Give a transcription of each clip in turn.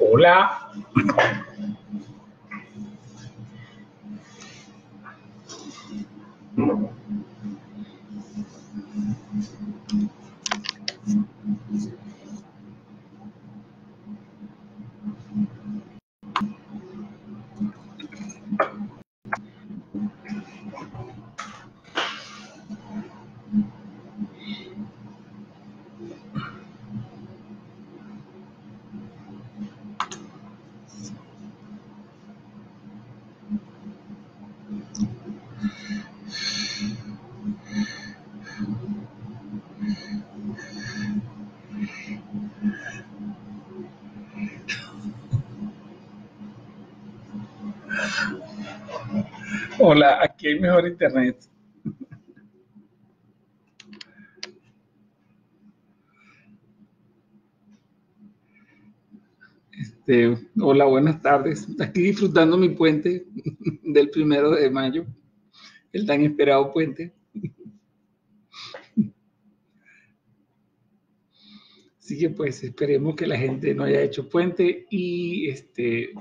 Hola. Hola, aquí hay mejor internet. Este, hola, buenas tardes. Aquí disfrutando mi puente del primero de mayo, el tan esperado puente. Así que pues esperemos que la gente no haya hecho puente y este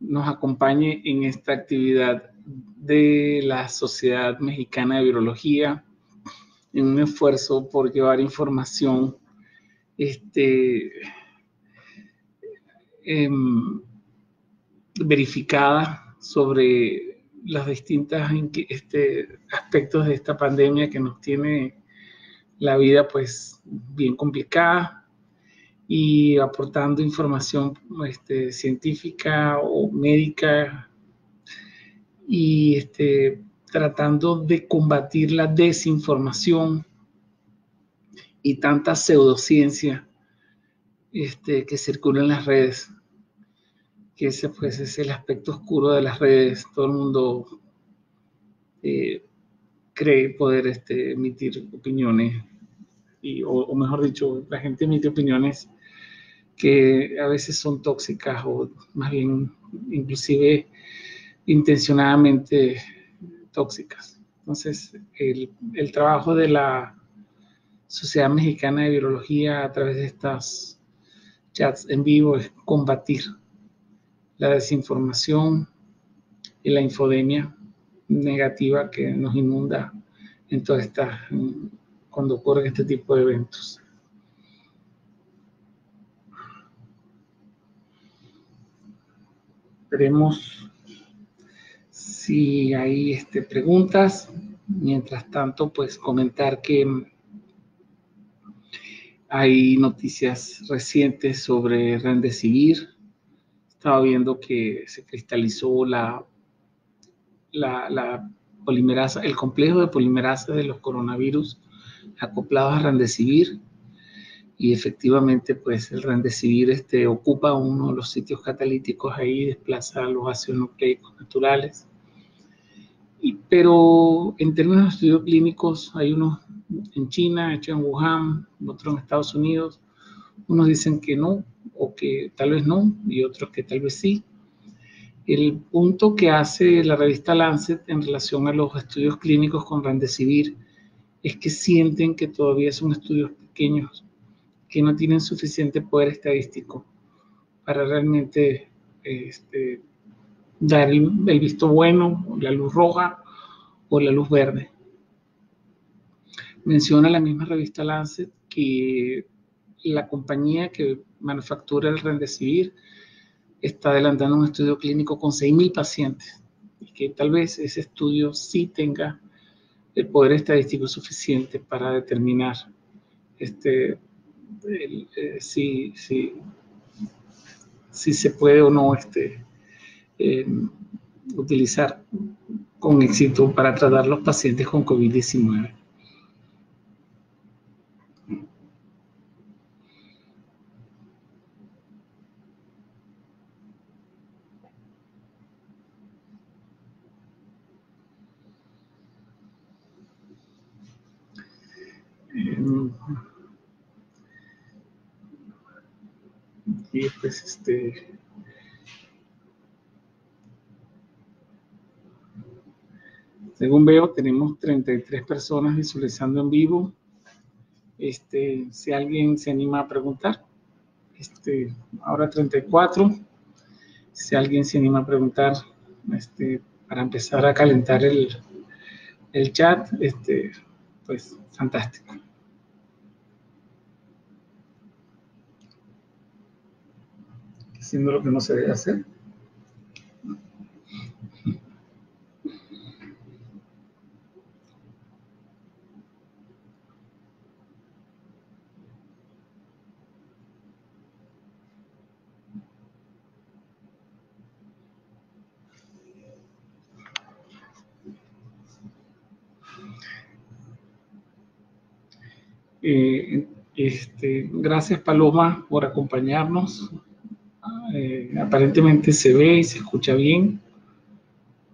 nos acompañe en esta actividad de la Sociedad Mexicana de Virología en un esfuerzo por llevar información este, em, verificada sobre los distintos este, aspectos de esta pandemia que nos tiene la vida pues bien complicada y aportando información este, científica o médica y este, tratando de combatir la desinformación y tanta pseudociencia este, que circula en las redes, que ese pues es el aspecto oscuro de las redes, todo el mundo eh, cree poder este, emitir opiniones, y, o mejor dicho, la gente emite opiniones que a veces son tóxicas o más bien inclusive intencionadamente tóxicas. Entonces, el, el, trabajo de la Sociedad Mexicana de Virología a través de estas chats en vivo es combatir la desinformación y la infodemia negativa que nos inunda en todas estas, cuando ocurren este tipo de eventos. Veremos si hay este, preguntas. Mientras tanto, pues comentar que hay noticias recientes sobre Rendecibir. Estaba viendo que se cristalizó la, la, polimerasa, el complejo de polimerasa de los coronavirus acoplados a Rendecibir y efectivamente pues el rendecibir este, ocupa uno de los sitios catalíticos ahí, desplaza los ácidos nucleicos naturales. Y, pero en términos de estudios clínicos hay unos en China, hecho en Wuhan, otros en Estados Unidos, unos dicen que no o que tal vez no y otros que tal vez sí. El punto que hace la revista Lancet en relación a los estudios clínicos con Rendecibir es que sienten que todavía son estudios pequeños que no tienen suficiente poder estadístico para realmente este, dar el, visto bueno, la luz roja o la luz verde. Menciona la misma revista Lancet que la compañía que manufactura el Rendecibir está adelantando un estudio clínico con 6.000 pacientes y que tal vez ese estudio sí tenga el poder estadístico suficiente para determinar este, eh, si, se puede o no este, em, utilizar con éxito para tratar los pacientes con COVID-19. Em, y pues este Según veo, tenemos 33 personas visualizando en vivo. Este, si alguien se anima a preguntar, este, ahora 34. Si alguien se anima a preguntar, este, para empezar a calentar el, el chat, este, pues fantástico. Haciendo lo que no se debe hacer. Eh, este, gracias Paloma por acompañarnos. Eh, aparentemente se ve y se escucha bien.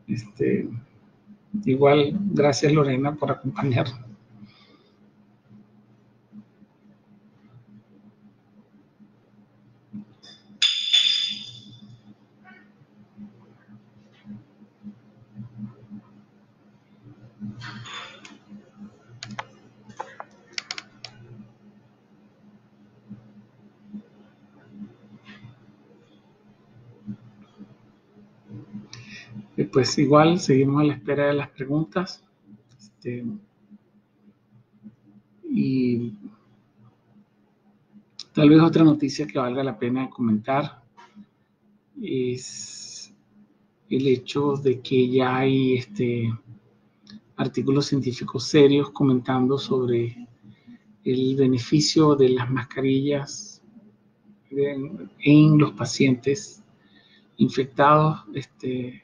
Este, igual, gracias Lorena por acompañarnos. Pues igual seguimos a la espera de las preguntas. Este, y tal vez otra noticia que valga la pena comentar es el hecho de que ya hay este, artículos científicos serios comentando sobre el beneficio de las mascarillas en los pacientes infectados este,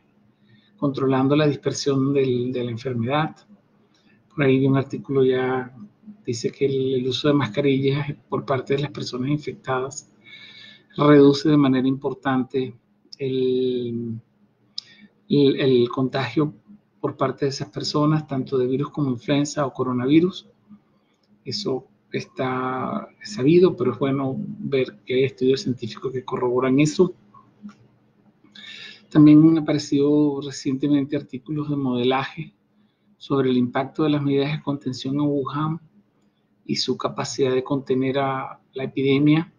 controlando la dispersión del, de la enfermedad. Por ahí un artículo ya dice que el, uso de mascarillas por parte de las personas infectadas reduce de manera importante el, el, contagio por parte de esas personas, tanto de virus como influenza o coronavirus. Eso está sabido, pero es bueno ver que hay estudios científicos que corroboran eso. También han aparecido recientemente artículos de modelaje sobre el impacto de las medidas de contención en Wuhan y su capacidad de contener a la epidemia.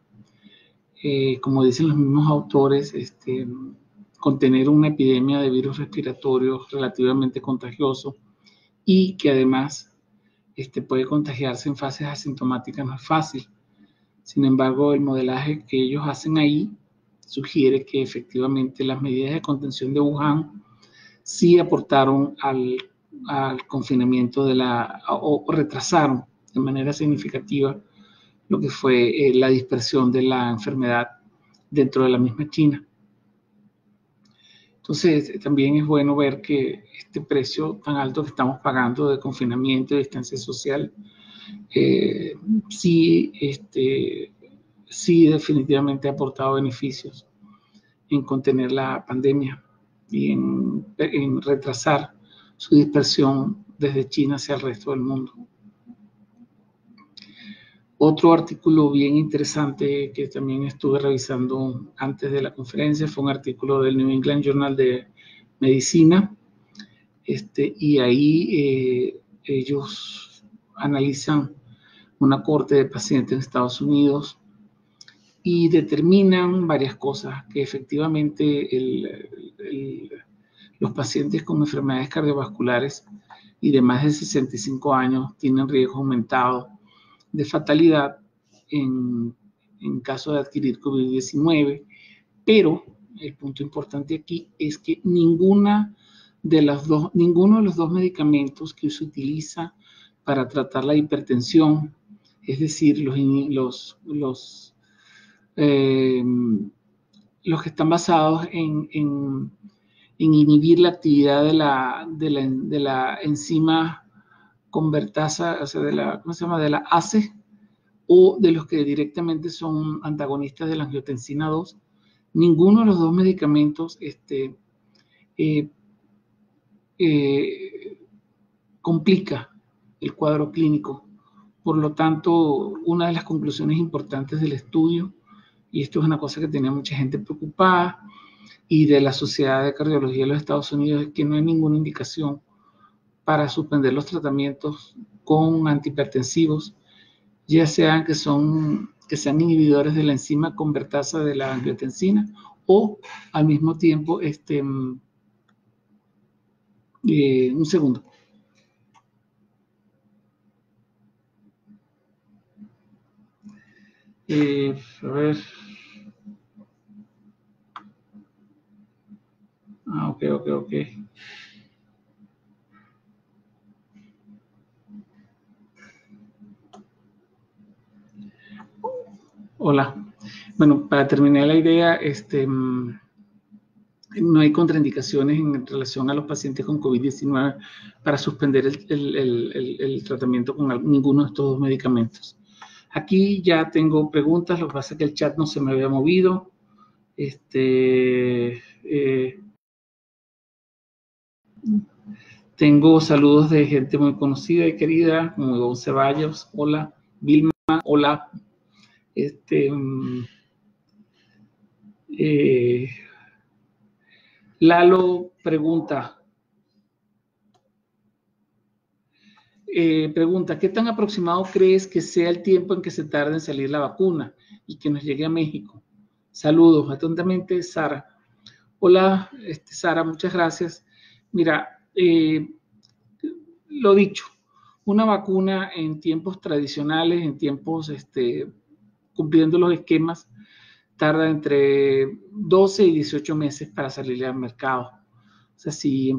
Eh, como dicen los mismos autores, este, contener una epidemia de virus respiratorios relativamente contagioso y que además este, puede contagiarse en fases asintomáticas no es fácil. Sin embargo, el modelaje que ellos hacen ahí sugiere que efectivamente las medidas de contención de Wuhan sí aportaron al, confinamiento de la, o, retrasaron de manera significativa lo que fue eh, la dispersión de la enfermedad dentro de la misma China. Entonces, también es bueno ver que este precio tan alto que estamos pagando de confinamiento y distancia social, eh, sí este, sí definitivamente ha aportado beneficios en contener la pandemia y en, retrasar su dispersión desde China hacia el resto del mundo. Otro artículo bien interesante que también estuve revisando antes de la conferencia fue un artículo del New England Journal de Medicina. Este, y ahí eh, ellos analizan una corte de pacientes en Estados Unidos y determinan varias cosas, que efectivamente los pacientes con enfermedades cardiovasculares y de más de 65 años tienen riesgo aumentado de fatalidad en, en caso de adquirir COVID-19, pero el punto importante aquí es que ninguna de las dos, ninguno de los dos medicamentos que se utiliza para tratar la hipertensión, es decir, los, los, los eh, los que están basados en, inhibir la actividad de la, de la, enzima convertasa, o sea, de la, ¿cómo se llama? De la ACE, o de los que directamente son antagonistas de la angiotensina 2. Ninguno de los dos medicamentos este, eh, eh, complica el cuadro clínico. Por lo tanto, una de las conclusiones importantes del estudio y esto es una cosa que tenía mucha gente preocupada, y de la Sociedad de Cardiología de los Estados Unidos es que no hay ninguna indicación para suspender los tratamientos con antihipertensivos, ya sean que, son, que sean inhibidores de la enzima convertasa de la angiotensina o al mismo tiempo, este, mm, eh, un segundo. Eh, a ver. Ah, ok, ok, ok. Hola. Bueno, para terminar la idea, este, mm, no hay contraindicaciones en relación a los pacientes con COVID-19 para suspender el, tratamiento con ninguno de estos dos medicamentos. Aquí ya tengo preguntas, lo que pasa es que el chat no se me había movido. Este, eh, tengo saludos de gente muy conocida y querida, como Ivonne Ceballos, hola, Vilma, hola, este, mm, eh, Lalo pregunta, eh, pregunta, ¿qué tan aproximado crees que sea el tiempo en que se tarde en salir la vacuna y que nos llegue a México? Saludos, atentamente, Sara. Hola, este, Sara, muchas gracias. Mira, eh, lo dicho, una vacuna en tiempos tradicionales, en tiempos este, cumpliendo los esquemas, tarda entre 12 y 18 meses para salir al mercado. O sea, si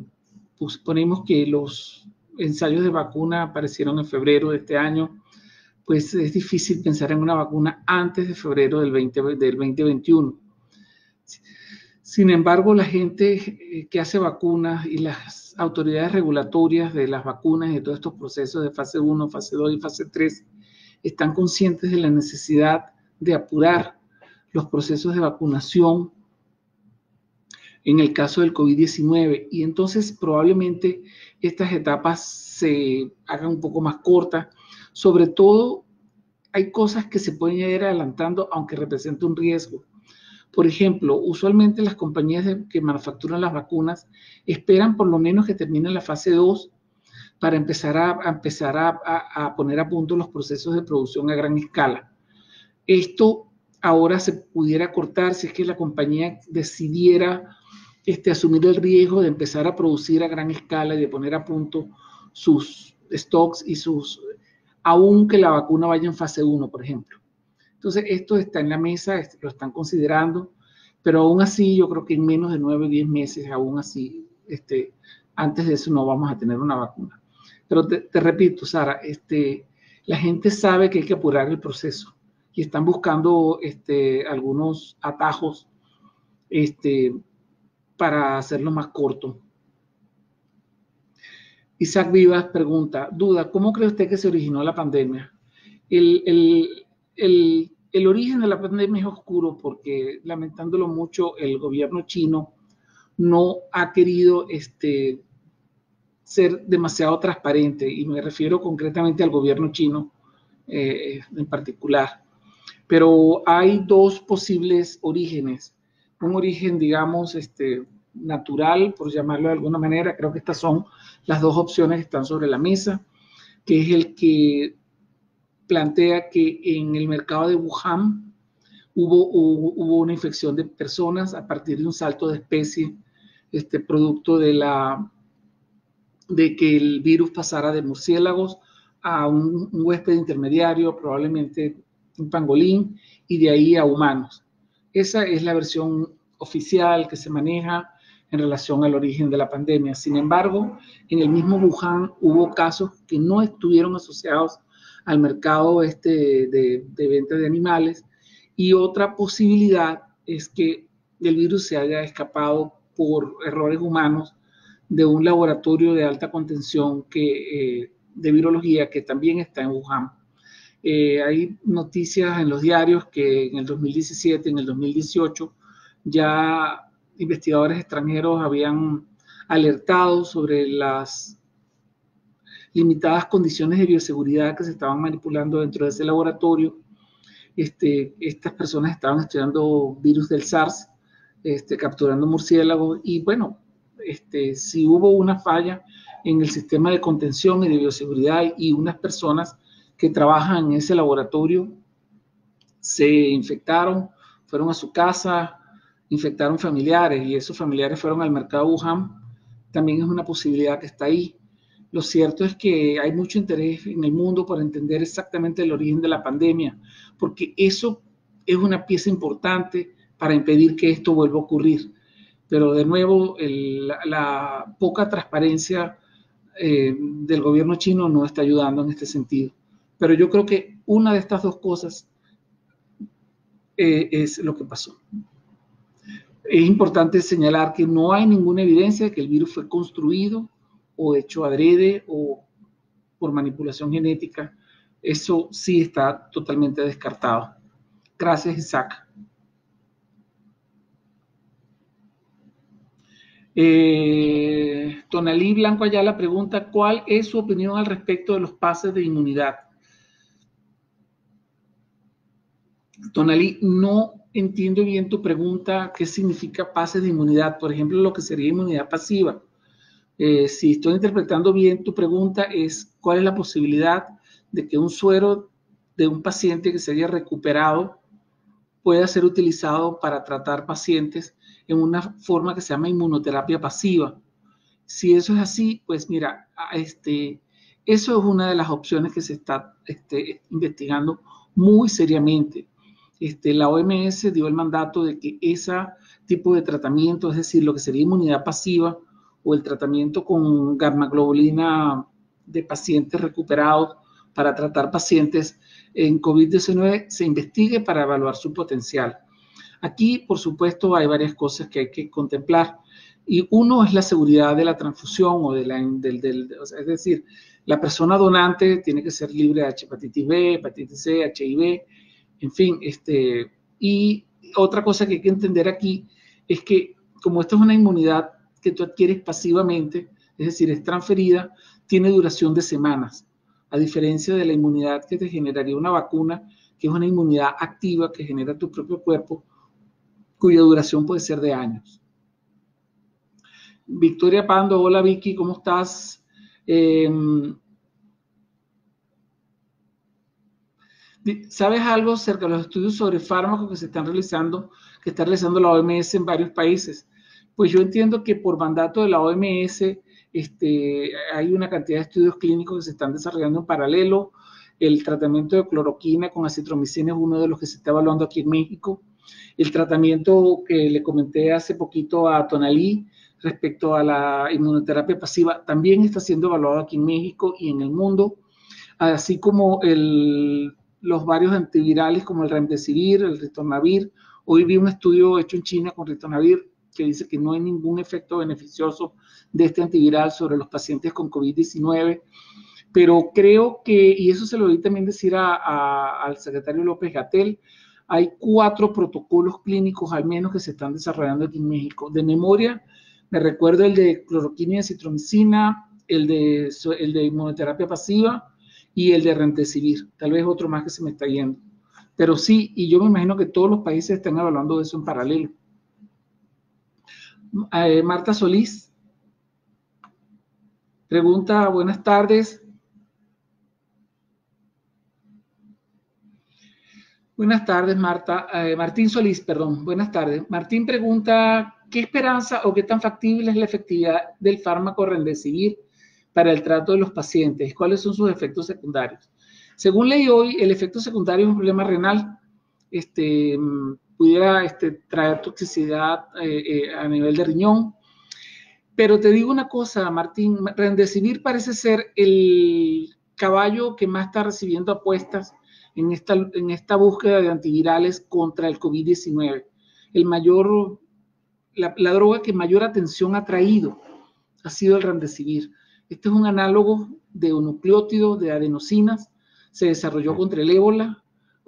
suponemos que los ensayos de vacuna aparecieron en febrero de este año, pues es difícil pensar en una vacuna antes de febrero del, 20, del 2021. Sin embargo, la gente eh, que hace vacunas y las autoridades regulatorias de las vacunas y de todos estos procesos de fase 1, fase 2 y fase 3 están conscientes de la necesidad de apurar los procesos de vacunación en el caso del COVID-19 y entonces probablemente estas etapas se hagan un poco más cortas. Sobre todo, hay cosas que se pueden ir adelantando aunque represente un riesgo. Por ejemplo, usualmente las compañías que manufacturan las vacunas esperan por lo menos que termine la fase 2 para empezar a, poner a punto los procesos de producción a gran escala. Esto ahora se pudiera cortar si es que la compañía decidiera este, asumir el riesgo de empezar a producir a gran escala y de poner a punto sus stocks y sus, aunque la vacuna vaya en fase 1, por ejemplo. Entonces, esto está en la mesa, lo están considerando, pero aún así yo creo que en menos de 9 o 10 meses, aún así, este, antes de eso no vamos a tener una vacuna. Pero te, repito, Sara, este, la gente sabe que hay que apurar el proceso y están buscando este, algunos atajos este, para hacerlo más corto. Isaac Vivas pregunta, duda, ¿cómo cree usted que se originó la pandemia? El, el, origen de la pandemia es oscuro porque, lamentándolo mucho, el gobierno chino no ha querido este, ser demasiado transparente y me refiero concretamente al gobierno chino eh, en particular. Pero hay dos posibles orígenes. Un origen, digamos, este, natural, por llamarlo de alguna manera. Creo que estas son las dos opciones que están sobre la mesa, que es el que plantea que en el mercado de Wuhan hubo, hubo, una infección de personas a partir de un salto de especie, este producto de la de que el virus pasara de murciélagos a un, huésped intermediario, probablemente un pangolín, y de ahí a humanos. Esa es la versión oficial que se maneja en relación al origen de la pandemia. Sin embargo, en el mismo Wuhan hubo casos que no estuvieron asociados al mercado este de, de venta de animales y otra posibilidad es que el virus se haya escapado por errores humanos de un laboratorio de alta contención que, eh, de virología que también está en Wuhan. Eh, hay noticias en los diarios que en el 2017, en el 2018, ya investigadores extranjeros habían alertado sobre las limitadas condiciones de bioseguridad que se estaban manipulando dentro de ese laboratorio. Este, estas personas estaban estudiando virus del SARS, este, capturando murciélagos y bueno, este, si hubo una falla en el sistema de contención y de bioseguridad y unas personas que trabajan en ese laboratorio se infectaron, fueron a su casa, infectaron familiares y esos familiares fueron al mercado Wuhan, también es una posibilidad que está ahí. Lo cierto es que hay mucho interés en el mundo por entender exactamente el origen de la pandemia, porque eso es una pieza importante para impedir que esto vuelva a ocurrir. Pero de nuevo, la, poca transparencia eh, del gobierno chino no está ayudando en este sentido. Pero yo creo que una de estas dos cosas eh, es lo que pasó. Es importante señalar que no hay ninguna evidencia de que el virus fue construido o hecho adrede o por manipulación genética. Eso sí está totalmente descartado. Gracias, Isaac. Eh, Tonalí Blanco Ayala pregunta, ¿cuál es su opinión al respecto de los pases de inmunidad? Tonalí, no entiendo bien tu pregunta, ¿qué significa pases de inmunidad? Por ejemplo, lo que sería inmunidad pasiva. Eh, si estoy interpretando bien tu pregunta, es cuál es la posibilidad de que un suero de un paciente que se haya recuperado pueda ser utilizado para tratar pacientes en una forma que se llama inmunoterapia pasiva. Si eso es así, pues mira, este, eso es una de las opciones que se está este, investigando muy seriamente. Este, la OMS dio el mandato de que ese tipo de tratamiento, es decir, lo que sería inmunidad pasiva o el tratamiento con gamma globulina de pacientes recuperados para tratar pacientes en COVID-19, se investigue para evaluar su potencial. Aquí, por supuesto, hay varias cosas que hay que contemplar. Y uno es la seguridad de la transfusión o de la, del, es decir, la persona donante tiene que ser libre de hepatitis B, hepatitis C, HIV, en fin, este, y otra cosa que hay que entender aquí es que como esto es una inmunidad que tú adquieres pasivamente, es decir, es transferida, tiene duración de semanas, a diferencia de la inmunidad que te generaría una vacuna, que es una inmunidad activa que genera tu propio cuerpo, cuya duración puede ser de años. Victoria Pando, hola Vicky, ¿cómo estás? Em, ¿Sabes algo acerca de los estudios sobre fármacos que se están realizando, que está realizando la OMS en varios países? Pues yo entiendo que por mandato de la OMS este, hay una cantidad de estudios clínicos que se están desarrollando en paralelo. El tratamiento de cloroquina con acitromicina es uno de los que se está evaluando aquí en México. El tratamiento que le comenté hace poquito a Tonalí respecto a la inmunoterapia pasiva también está siendo evaluado aquí en México y en el mundo, así como el los varios antivirales como el remdesivir, el ritonavir. Hoy vi un estudio hecho en China con ritonavir que dice que no hay ningún efecto beneficioso de este antiviral sobre los pacientes con COVID-19. Pero creo que, y eso se lo oí también decir al secretario López Gatel, hay cuatro protocolos clínicos al menos que se están desarrollando aquí en México. De memoria, me recuerdo el de cloroquina y citromicina, el de, el de inmunoterapia pasiva, y el de Rentecivir, tal vez otro más que se me está yendo. Pero sí, y yo me imagino que todos los países están evaluando eso en paralelo. Eh, Marta Solís pregunta, buenas tardes. Buenas tardes, Marta. Eh, Martín Solís, perdón. Buenas tardes. Martín pregunta, ¿qué esperanza o qué tan factible es la efectividad del fármaco Rendecivir para el trato de los pacientes, cuáles son sus efectos secundarios. Según ley hoy, el efecto secundario es un problema renal, este, pudiera este, traer toxicidad eh, eh, a nivel de riñón. Pero te digo una cosa, Martín, Rendecibir parece ser el caballo que más está recibiendo apuestas en esta, en esta búsqueda de antivirales contra el COVID-19. El mayor, la, la, droga que mayor atención ha traído ha sido el Rendecibir. Este es un análogo de un nucleótido de adenosinas. Se desarrolló contra el ébola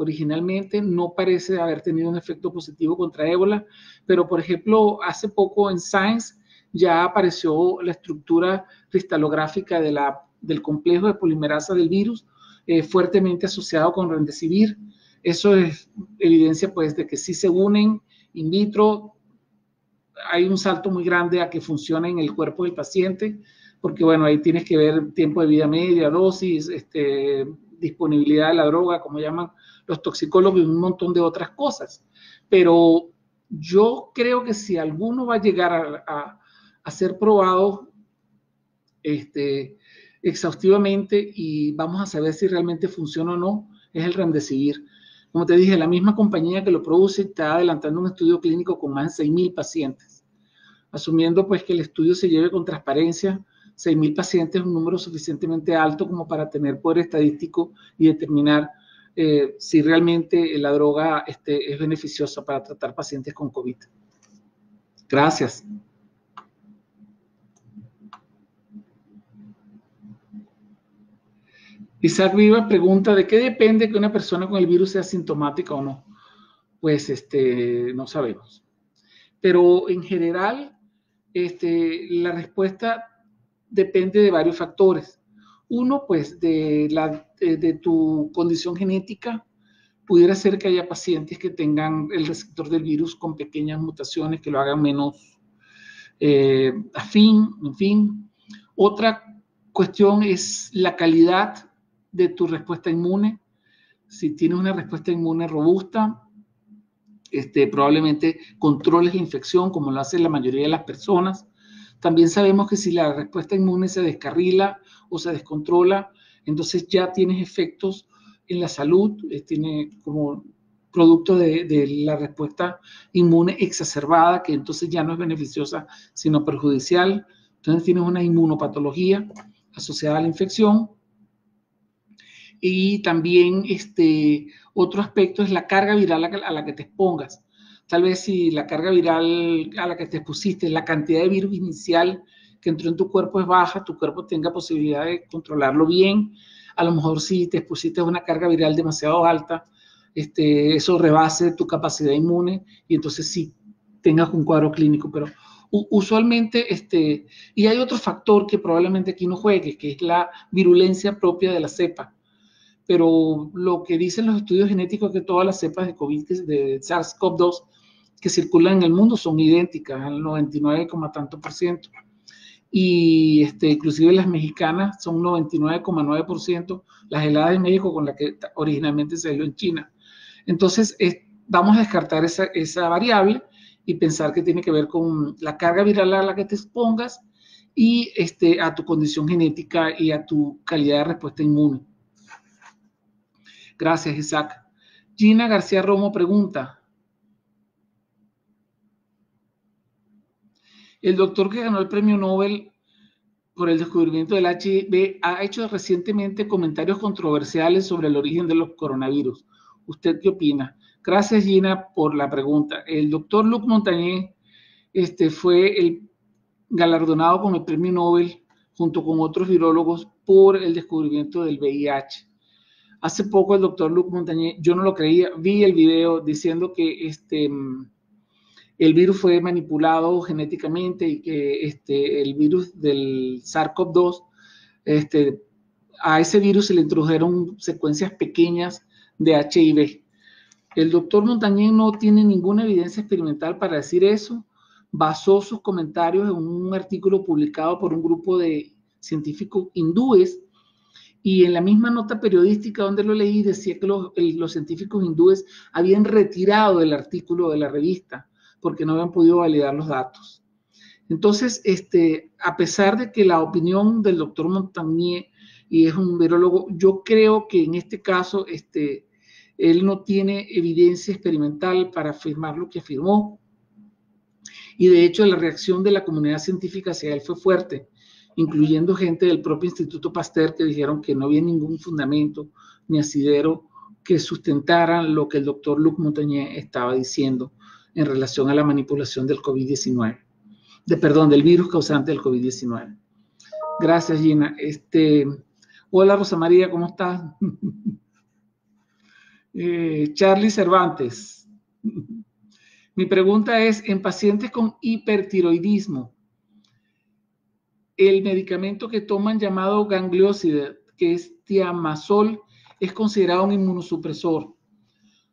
originalmente. No parece haber tenido un efecto positivo contra ébola, pero por ejemplo, hace poco en Science ya apareció la estructura cristalográfica de la, del complejo de polimerasa del virus, eh, fuertemente asociado con Remdesivir. Eso es evidencia pues de que sí se unen in vitro, hay un salto muy grande a que funcione en el cuerpo del paciente, porque bueno, ahí tienes que ver tiempo de vida media, dosis, este, disponibilidad de la droga, como llaman los toxicólogos, y un montón de otras cosas. Pero yo creo que si alguno va a llegar a, ser probado este, exhaustivamente y vamos a saber si realmente funciona o no, es el Remdesivir. Como te dije, la misma compañía que lo produce está adelantando un estudio clínico con más de 6.000 pacientes. Asumiendo pues que el estudio se lleve con transparencia, 6.000 pacientes es un número suficientemente alto como para tener poder estadístico y determinar eh, si realmente la droga este, es beneficiosa para tratar pacientes con COVID. Gracias. Isaac Viva pregunta, ¿de qué depende que una persona con el virus sea sintomática o no? Pues este, no sabemos. Pero en general, este, la respuesta depende de varios factores. Uno, pues de, la, de, tu condición genética. Pudiera ser que haya pacientes que tengan el receptor del virus con pequeñas mutaciones que lo hagan menos eh, afín, en fin. Otra cuestión es la calidad de tu respuesta inmune. Si tienes una respuesta inmune robusta, este, probablemente controles la infección como lo hace la mayoría de las personas. También sabemos que si la respuesta inmune se descarrila o se descontrola, entonces ya tienes efectos en la salud, eh, tiene como producto de, de, la respuesta inmune exacerbada, que entonces ya no es beneficiosa, sino perjudicial. Entonces tienes una inmunopatología asociada a la infección y también este, otro aspecto es la carga viral a la que te expongas. Tal vez si la carga viral a la que te expusiste, la cantidad de virus inicial que entró en tu cuerpo es baja, tu cuerpo tenga posibilidad de controlarlo bien. A lo mejor si te expusiste a una carga viral demasiado alta, este, eso rebase tu capacidad inmune y entonces sí tengas un cuadro clínico, pero usualmente, este, y hay otro factor que probablemente aquí no juegue, que es la virulencia propia de la cepa pero lo que dicen los estudios genéticos es que todas las cepas de COVID, de SARS-CoV-2 que circulan en el mundo son idénticas, al 99, tanto por ciento. Y este, inclusive las mexicanas son 99,9%, las heladas de México con la que originalmente se dio en China. Entonces, vamos a descartar esa, esa variable y pensar que tiene que ver con la carga viral a la que te expongas y este, a tu condición genética y a tu calidad de respuesta inmune. Gracias, Isaac. Gina García Romo pregunta. El doctor que ganó el premio Nobel por el descubrimiento del HIV ha hecho recientemente comentarios controversiales sobre el origen de los coronavirus. ¿Usted qué opina? Gracias, Gina, por la pregunta. El doctor Luc Montagnier este, fue el galardonado con el premio Nobel junto con otros virólogos por el descubrimiento del VIH. Hace poco el doctor Luc Montañé, yo no lo creía, vi el video diciendo que este, el virus fue manipulado genéticamente y que este, el virus del SARS-CoV-2, este, a ese virus se le introdujeron secuencias pequeñas de HIV. El doctor Montañé no tiene ninguna evidencia experimental para decir eso. Basó sus comentarios en un artículo publicado por un grupo de científicos hindúes y en la misma nota periodística donde lo leí decía que los, científicos hindúes habían retirado el artículo de la revista porque no habían podido validar los datos. Entonces, este, a pesar de que la opinión del doctor Montagnier, y es un virólogo, yo creo que en este caso este, él no tiene evidencia experimental para afirmar lo que afirmó. Y de hecho la reacción de la comunidad científica hacia él fue fuerte incluyendo gente del propio Instituto Pasteur que dijeron que no había ningún fundamento ni asidero que sustentaran lo que el doctor Luc Montagnier estaba diciendo en relación a la manipulación del COVID-19, de, perdón, del virus causante del COVID-19. Gracias, Gina. Este, hola, Rosa María, ¿cómo estás? eh, Charlie Cervantes. Mi pregunta es, en pacientes con hipertiroidismo, el medicamento que toman llamado ganglioside, que es tiamazol, es considerado un inmunosupresor.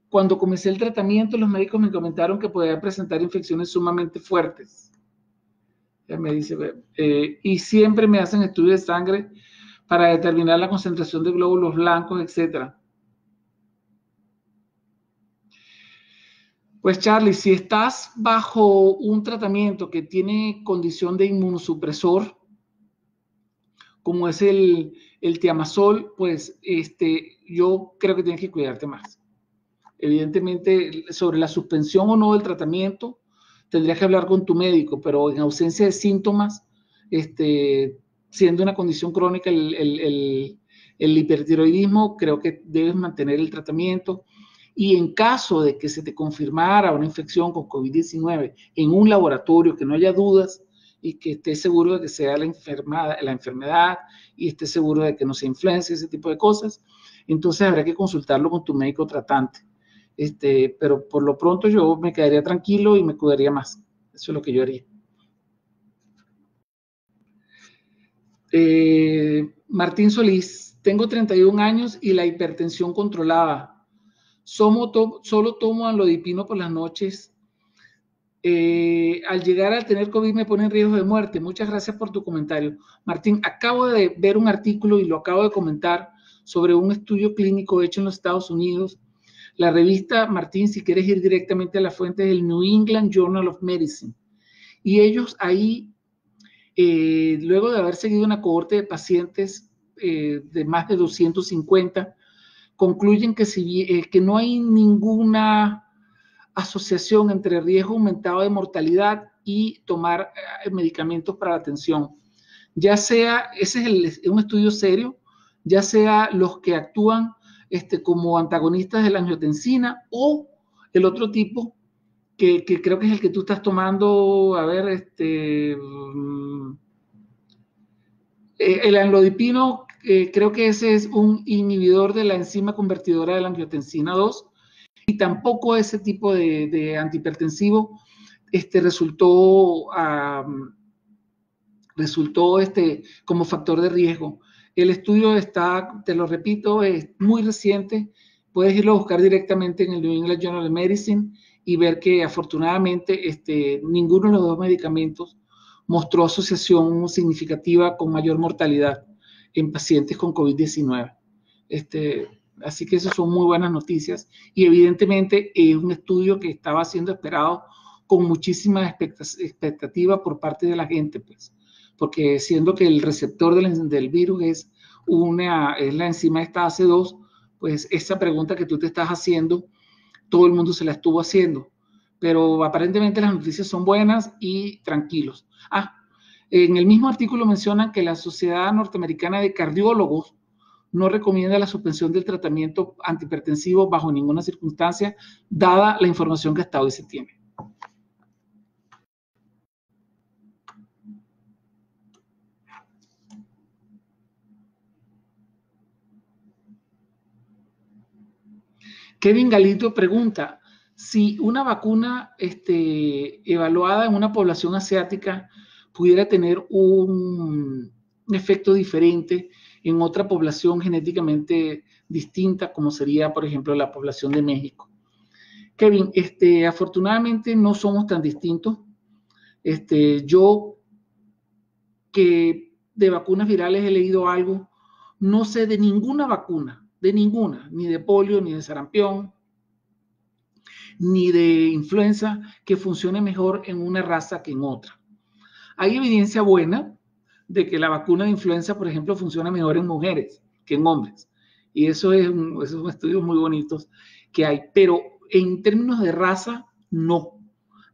Cuando comencé el tratamiento, los médicos me comentaron que podía presentar infecciones sumamente fuertes. me dice, eh, y siempre me hacen estudios de sangre para determinar la concentración de glóbulos blancos, etc. Pues Charlie, si estás bajo un tratamiento que tiene condición de inmunosupresor, como es el, el tiamazol, pues este, yo creo que tienes que cuidarte más. Evidentemente, sobre la suspensión o no del tratamiento, tendrías que hablar con tu médico, pero en ausencia de síntomas, este, siendo una condición crónica el, el, el, hipertiroidismo, creo que debes mantener el tratamiento. Y en caso de que se te confirmara una infección con COVID-19 en un laboratorio, que no haya dudas y que estés seguro de que sea la, enfermedad, la enfermedad y estés seguro de que no se influencia, ese tipo de cosas, entonces habrá que consultarlo con tu médico tratante. Este, pero por lo pronto yo me quedaría tranquilo y me cuidaría más. Eso es lo que yo haría. Eh, Martín Solís, tengo 31 años y la hipertensión controlada. solo tomo anlodipino por las noches. Eh, al llegar a tener COVID me pone en riesgo de muerte. Muchas gracias por tu comentario. Martín, acabo de ver un artículo y lo acabo de comentar sobre un estudio clínico hecho en los Estados Unidos la revista, Martín, si quieres ir directamente a la fuente, es el New England Journal of Medicine. Y ellos ahí, eh, luego de haber seguido una cohorte de pacientes eh, de más de 250, concluyen eh, que no hay ninguna asociación entre riesgo aumentado de mortalidad y tomar medicamentos para la atención. Ya sea, ese es un estudio serio, ya sea los que actúan este, como antagonistas de la angiotensina o el otro tipo que, creo que es el que tú estás tomando, a ver, este, mm, eh, el anlodipino, eh, creo que ese es un inhibidor de la enzima convertidora de la angiotensina 2 y tampoco ese tipo de, antihipertensivo este, resultó, resultó este, como factor de riesgo. El estudio está, te lo repito, es muy reciente. Puedes irlo a buscar directamente en el New England Journal of Medicine y ver que afortunadamente este, ninguno de los dos medicamentos mostró asociación significativa con mayor mortalidad en pacientes con COVID-19. Este, así que esas son muy buenas noticias y evidentemente es un estudio que estaba siendo esperado con muchísima expectativa por parte de la gente, pues porque siendo que el receptor del, virus es, una, es la enzima esta AC2, pues esa pregunta que tú te estás haciendo, todo el mundo se la estuvo haciendo. Pero aparentemente las noticias son buenas y tranquilos. Ah, en el mismo artículo mencionan que la Sociedad Norteamericana de Cardiólogos no recomienda la suspensión del tratamiento antihipertensivo bajo ninguna circunstancia, dada la información que hasta hoy se tiene. Kevin Galito pregunta, si una vacuna este, evaluada en una población asiática pudiera tener un, efecto diferente en otra población genéticamente distinta, como sería, por ejemplo, la población de México. Kevin, este, afortunadamente no somos tan distintos. Este, yo que de vacunas virales he leído algo, no sé de ninguna vacuna de ninguna, ni de polio, ni de sarampión, ni de influenza, que funcione mejor en una raza que en otra. Hay evidencia buena de que la vacuna de influenza, por ejemplo, funciona mejor en mujeres que en hombres. Y eso es un, esos estudios muy bonitos que hay. Pero en términos de raza, no.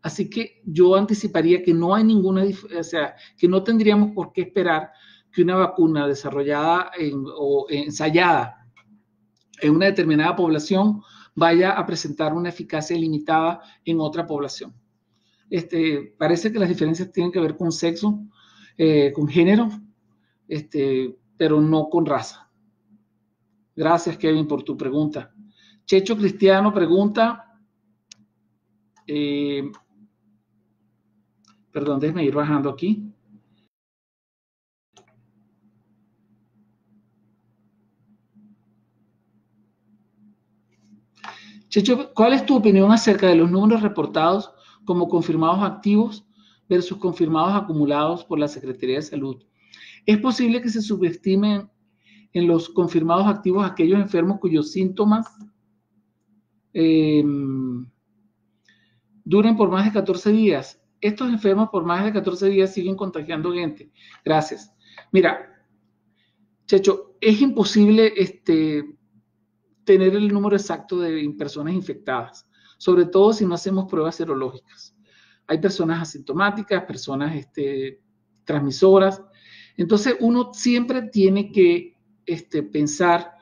Así que yo anticiparía que no hay ninguna, o sea, que no tendríamos por qué esperar que una vacuna desarrollada o ensayada en una determinada población vaya a presentar una eficacia limitada en otra población. Este, parece que las diferencias tienen que ver con sexo, eh, con género, este, pero no con raza. Gracias, Kevin, por tu pregunta. Checho Cristiano pregunta, eh, perdón, déjeme ir bajando aquí. Checho, ¿cuál es tu opinión acerca de los números reportados como confirmados activos versus confirmados acumulados por la Secretaría de Salud. Es posible que se subestimen en los confirmados activos aquellos enfermos cuyos síntomas em, duren por más de 14 días. Estos enfermos por más de 14 días siguen contagiando gente. Gracias. Mira, Checho, es imposible este, tener el número exacto de personas infectadas, sobre todo si no hacemos pruebas serológicas. Hay personas asintomáticas, personas este, transmisoras. Entonces, uno siempre tiene que este, pensar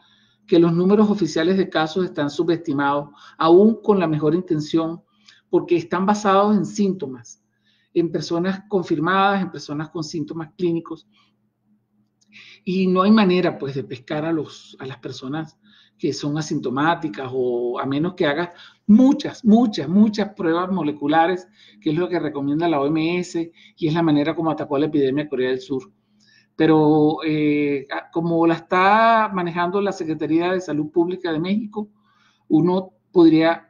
que los números oficiales de casos están subestimados, aún con la mejor intención, porque están basados en síntomas, en personas confirmadas, en personas con síntomas clínicos. Y no hay manera, pues, de pescar a, los, a las personas que son asintomáticas o a menos que hagas muchas, muchas, muchas pruebas moleculares, que es lo que recomienda la OMS y es la manera como atacó la epidemia de Corea del Sur. Pero eh, como la está manejando la Secretaría de Salud Pública de México, uno podría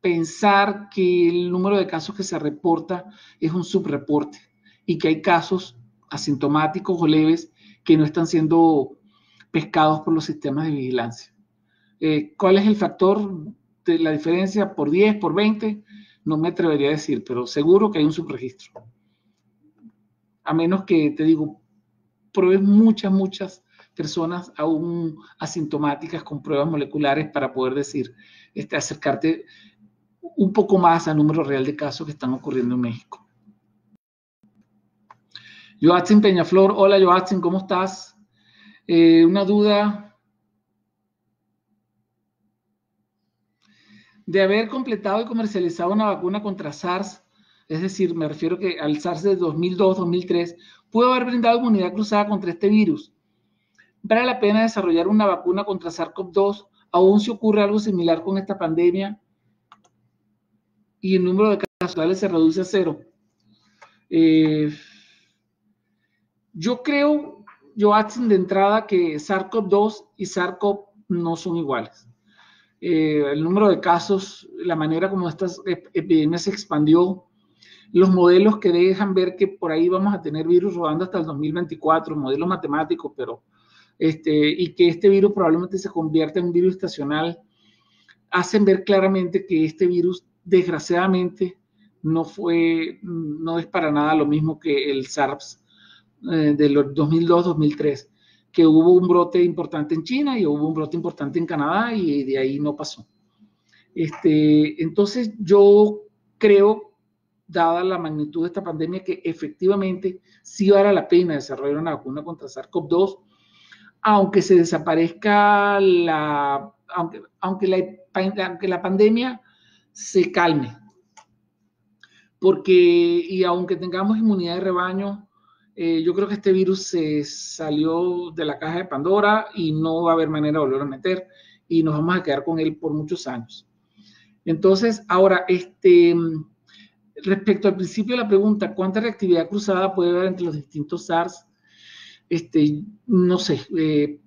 pensar que el número de casos que se reporta es un subreporte y que hay casos asintomáticos o leves que no están siendo pescados por los sistemas de vigilancia. Eh, ¿Cuál es el factor de la diferencia por 10, por 20? No me atrevería a decir, pero seguro que hay un subregistro. A menos que, te digo, pruebes muchas, muchas personas aún asintomáticas con pruebas moleculares para poder decir, este, acercarte un poco más al número real de casos que están ocurriendo en México. Joaquín Peñaflor, hola Joaquín, ¿cómo estás? Eh, una duda de haber completado y comercializado una vacuna contra SARS, es decir, me refiero que al SARS de 2002-2003, pudo haber brindado inmunidad cruzada contra este virus. ¿Vale la pena desarrollar una vacuna contra SARS-CoV-2 aún si ocurre algo similar con esta pandemia y el número de casos se reduce a cero? Eh, yo creo, yo de entrada que SARS-CoV-2 y SARS-CoV no son iguales. Eh, el número de casos, la manera como esta epidemia se expandió, los modelos que dejan ver que por ahí vamos a tener virus rodando hasta el 2024, modelos matemáticos, pero este, y que este virus probablemente se convierta en un virus estacional, hacen ver claramente que este virus, desgraciadamente, no fue, no es para nada lo mismo que el SARS eh, de los 2002-2003, que hubo un brote importante en China y hubo un brote importante en Canadá y de ahí no pasó. Este, entonces yo creo dada la magnitud de esta pandemia, que efectivamente sí vale la pena desarrollar una vacuna contra SARS-CoV-2, aunque se desaparezca la, aunque, aunque, la, aunque la pandemia se calme. Porque, y aunque tengamos inmunidad de rebaño, eh, yo creo que este virus se salió de la caja de Pandora y no va a haber manera de volver a meter y nos vamos a quedar con él por muchos años. Entonces, ahora, este, respecto al principio de la pregunta, ¿cuánta reactividad cruzada puede haber entre los distintos SARS? Este, no sé, eh,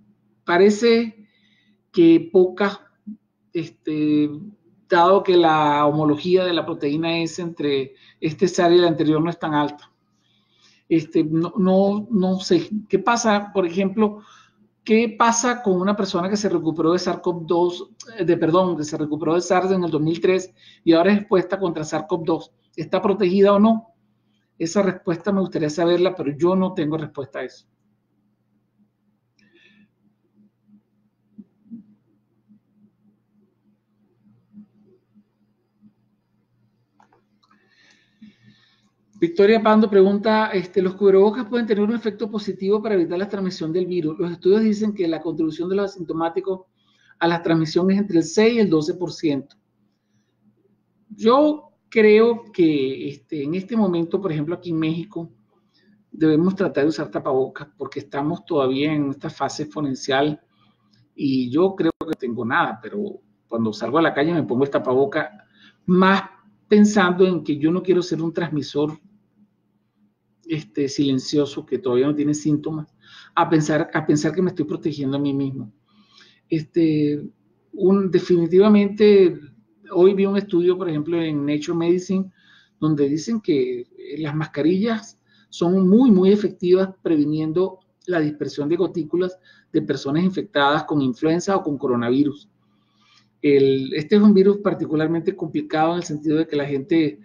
parece que poca, este, dado que la homología de la proteína S entre este SARS y el anterior no es tan alta. Este, no, no, no sé, ¿qué pasa, por ejemplo, ¿Qué pasa con una persona que se recuperó de SARS-CoV-2, eh, de perdón, que se recuperó de SARS en el 2003 y ahora es expuesta contra SARS-CoV-2? ¿Está protegida o no? Esa respuesta me gustaría saberla, pero yo no tengo respuesta a eso. Victoria Pando pregunta, este, ¿los cubrebocas pueden tener un efecto positivo para evitar la transmisión del virus? Los estudios dicen que la contribución de los asintomáticos a la transmisión es entre el 6 y el 12%. Yo creo que este, en este momento, por ejemplo, aquí en México, debemos tratar de usar tapabocas porque estamos todavía en esta fase exponencial y yo creo que tengo nada, pero cuando salgo a la calle me pongo el tapaboca más pensando en que yo no quiero ser un transmisor este, silencioso que todavía no tiene síntomas, a pensar, a pensar que me estoy protegiendo a mí mismo. Este, un, definitivamente hoy vi un estudio, por ejemplo, en Nature Medicine, donde dicen que las mascarillas son muy, muy efectivas previniendo la dispersión de gotículas de personas infectadas con influenza o con coronavirus. este es un virus particularmente complicado en el sentido de que la gente,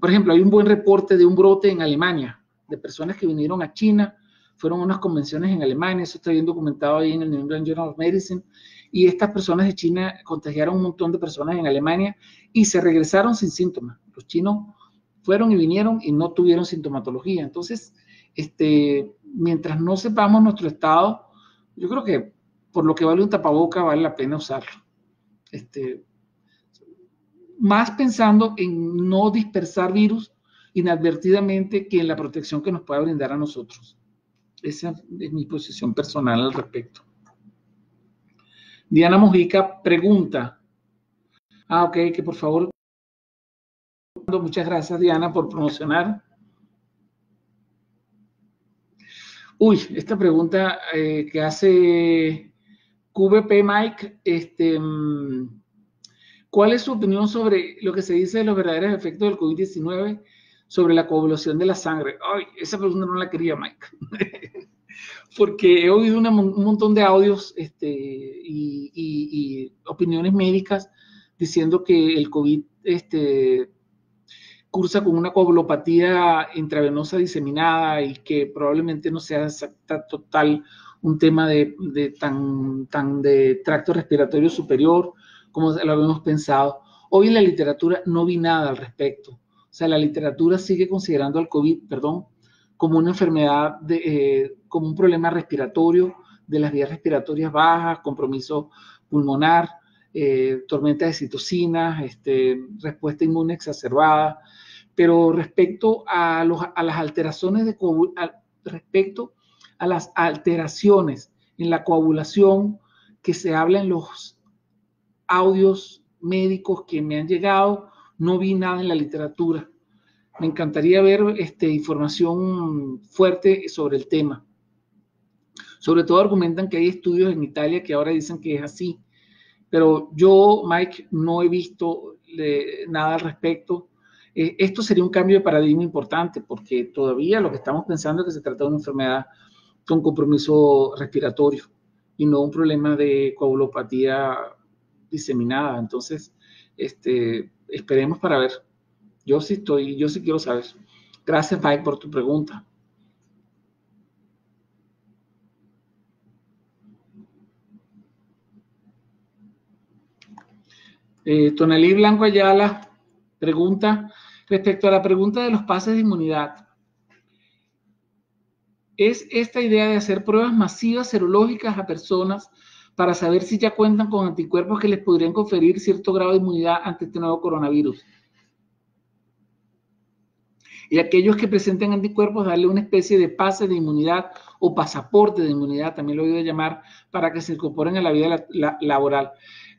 por ejemplo, hay un buen reporte de un brote en Alemania, de personas que vinieron a China, fueron unas convenciones en Alemania, eso está bien documentado ahí en el New England Journal of Medicine, y estas personas de China contagiaron un montón de personas en Alemania y se regresaron sin síntomas. Los chinos fueron y vinieron y no tuvieron sintomatología. Entonces, este, mientras no sepamos nuestro estado, yo creo que por lo que vale un tapaboca vale la pena usarlo. Este, más pensando en no dispersar virus inadvertidamente que en la protección que nos pueda brindar a nosotros. Esa es mi posición personal al respecto. Diana Mojica pregunta. Ah, ok, que por favor. Muchas gracias, Diana, por promocionar. Uy, esta pregunta eh, que hace QVP Mike, este, mm, ¿cuál es su opinión sobre lo que se dice de los verdaderos efectos del COVID-19 sobre la coagulación de la sangre? Ay, esa pregunta no la quería Mike. Porque he oído un montón de audios este, y, opiniones médicas diciendo que el COVID este, cursa con una coagulopatía intravenosa diseminada y que probablemente no sea exacta, total un tema de, tan de tracto respiratorio superior como lo habíamos pensado. Hoy en la literatura no vi nada al respecto. O sea, la literatura sigue considerando al COVID, perdón, como una enfermedad, de, eh, como un problema respiratorio de las vías respiratorias bajas, compromiso pulmonar, eh, tormenta de citocinas, este, respuesta inmune exacerbada, pero respecto a, las alteraciones de respecto a las alteraciones en la coagulación que se habla en los audios médicos que me han llegado, no vi nada en la literatura. Me encantaría ver este, información fuerte sobre el tema. Sobre todo argumentan que hay estudios en Italia que ahora dicen que es así. Pero yo, Mike, no he visto nada al respecto. Eh, esto sería un cambio de paradigma importante porque todavía lo que estamos pensando es que se trata de una enfermedad con compromiso respiratorio y no un problema de coagulopatía diseminada. Entonces, este, esperemos para ver. Yo sí estoy, yo sí quiero saber. Gracias, Mike, por tu pregunta. Eh, Tonalí Blanco Ayala pregunta, Respecto a la pregunta de los pases de inmunidad, es esta idea de hacer pruebas masivas serológicas a personas para saber si ya cuentan con anticuerpos que les podrían conferir cierto grado de inmunidad ante este nuevo coronavirus. Y aquellos que presenten anticuerpos, darle una especie de pase de inmunidad o pasaporte de inmunidad, también lo he oído llamar, para que se incorporen a la vida laboral.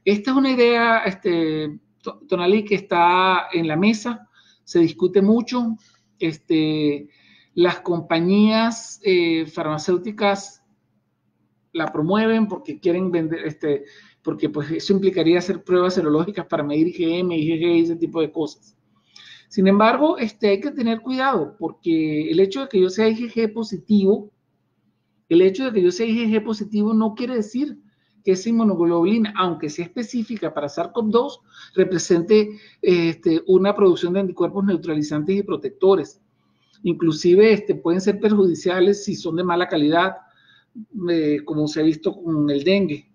Esta es una idea, este, que está en la mesa se discute mucho. Este, las compañías eh, farmacéuticas la promueven porque quieren vender, este, porque pues eso implicaría hacer pruebas serológicas para medir IgM, IgG y ese tipo de cosas. Sin embargo, este, hay que tener cuidado porque el hecho de que yo sea IgG positivo, el hecho de que yo sea IgG positivo no quiere decir que esa inmunoglobulina, aunque sea específica para SARS-CoV-2, represente este, una producción de anticuerpos neutralizantes y protectores. Inclusive este, pueden ser perjudiciales si son de mala calidad, eh, como se ha visto con el dengue.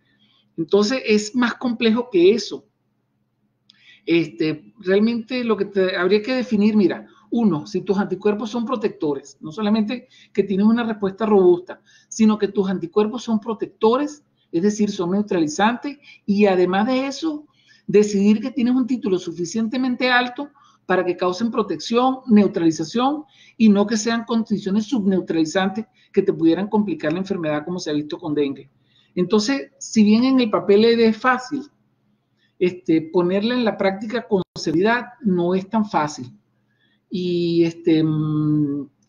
Entonces es más complejo que eso. Este, realmente lo que habría que definir, mira, uno, si tus anticuerpos son protectores, no solamente que tienes una respuesta robusta, sino que tus anticuerpos son protectores es decir, son neutralizantes y además de eso, decidir que tienes un título suficientemente alto para que causen protección, neutralización y no que sean condiciones subneutralizantes que te pudieran complicar la enfermedad como se ha visto con dengue. Entonces, si bien en el papel es fácil, este, ponerla en la práctica con seriedad no es tan fácil. Y, este,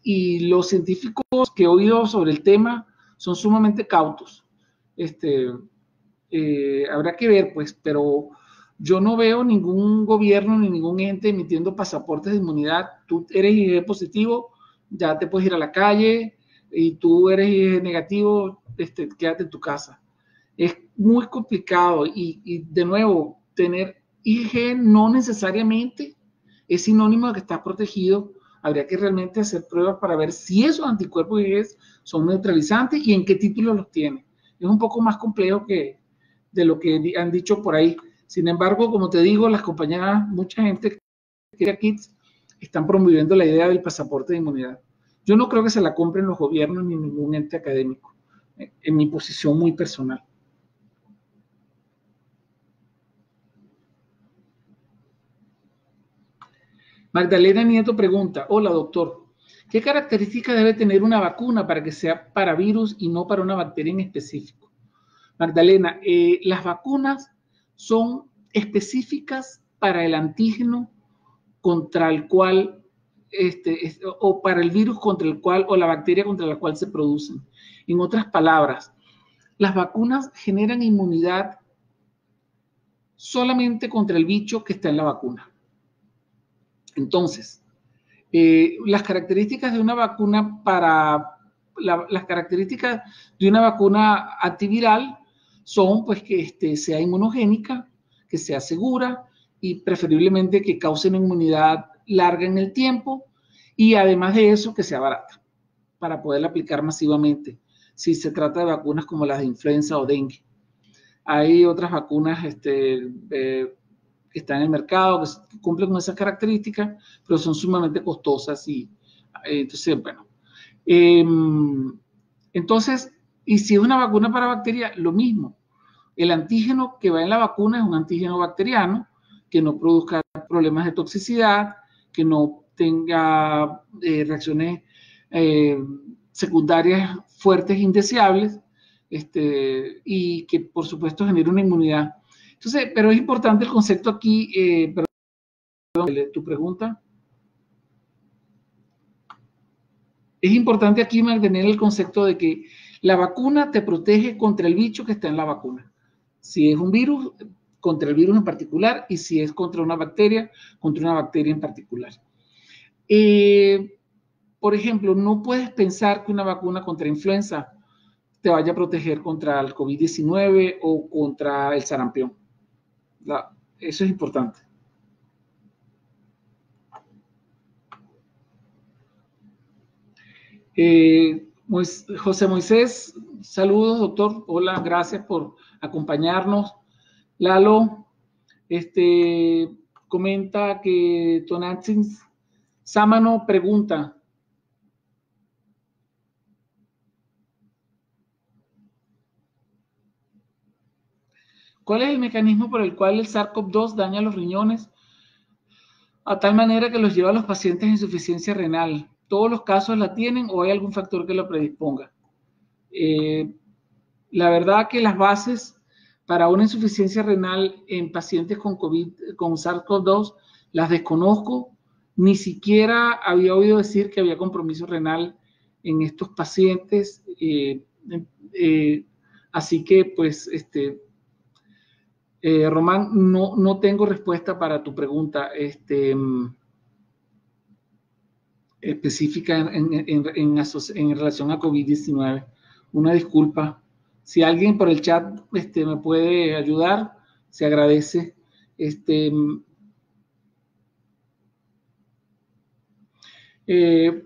y los científicos que he oído sobre el tema son sumamente cautos este, eh, habrá que ver, pues, pero yo no veo ningún gobierno ni ningún ente emitiendo pasaportes de inmunidad. Tú eres IG positivo, ya te puedes ir a la calle y tú eres IG negativo, este, quédate en tu casa. Es muy complicado y, de nuevo, tener IG no necesariamente es sinónimo de que estás protegido. Habría que realmente hacer pruebas para ver si esos anticuerpos IG son neutralizantes y en qué título los tiene. Es un poco más complejo que de lo que han dicho por ahí. Sin embargo, como te digo, las compañías, mucha gente que kits están promoviendo la idea del pasaporte de inmunidad. Yo no creo que se la compren los gobiernos ni ningún ente académico, en mi posición muy personal. Magdalena Nieto pregunta, hola doctor, ¿qué características debe tener una vacuna para que sea para virus y no para una bacteria en específico? Magdalena, eh, las vacunas son específicas para el antígeno contra el cual, este, o para el virus contra el cual, o la bacteria contra la cual se producen. En otras palabras, las vacunas generan inmunidad solamente contra el bicho que está en la vacuna. Entonces, eh, las características de una vacuna para las características de una vacuna antiviral son pues que este, sea inmunogénica, que sea segura y preferiblemente que cause una inmunidad larga en el tiempo y además de eso que sea barata para poderla aplicar masivamente si se trata de vacunas como las de influenza o dengue. Hay otras vacunas este, que están en el mercado, que cumplen con esas características, pero son sumamente costosas y eh, entonces, bueno. Em, entonces, y si es una vacuna para bacterias, lo mismo. El antígeno que va en la vacuna es un antígeno bacteriano que no produzca problemas de toxicidad, que no tenga eh, reacciones eh, secundarias fuertes indeseables, este, y que por supuesto genere una inmunidad entonces, pero es importante el concepto aquí, eh, perdón, tu pregunta. Es importante aquí mantener el concepto de que la vacuna te protege contra el bicho que está en la vacuna. Si es un virus, contra el virus en particular, y si es contra una bacteria, contra una bacteria en particular. Eh, por ejemplo, no puedes pensar que una vacuna contra influenza te vaya a proteger contra el COVID-19 o contra el sarampión eso es importante. Eh, José Moisés, saludos, doctor. Hola, gracias por acompañarnos. Lalo, este, comenta que Tonatzins Sámano pregunta, ¿Cuál es el mecanismo por el cual el SARS-CoV-2 daña los riñones a tal manera que los lleva a los pacientes en insuficiencia renal? ¿Todos los casos la tienen o hay algún factor que lo predisponga? Eh, la verdad que las bases para una insuficiencia renal en pacientes con COVID, con SARS-CoV-2, las desconozco. Ni siquiera había oído decir que había compromiso renal en estos pacientes. Eh, eh, así que, pues, este, eh, Román, no, no, tengo respuesta para tu pregunta este, específica en, en, relación a COVID-19. Una disculpa. Si alguien por el chat este, me puede ayudar, se agradece. Este, eh,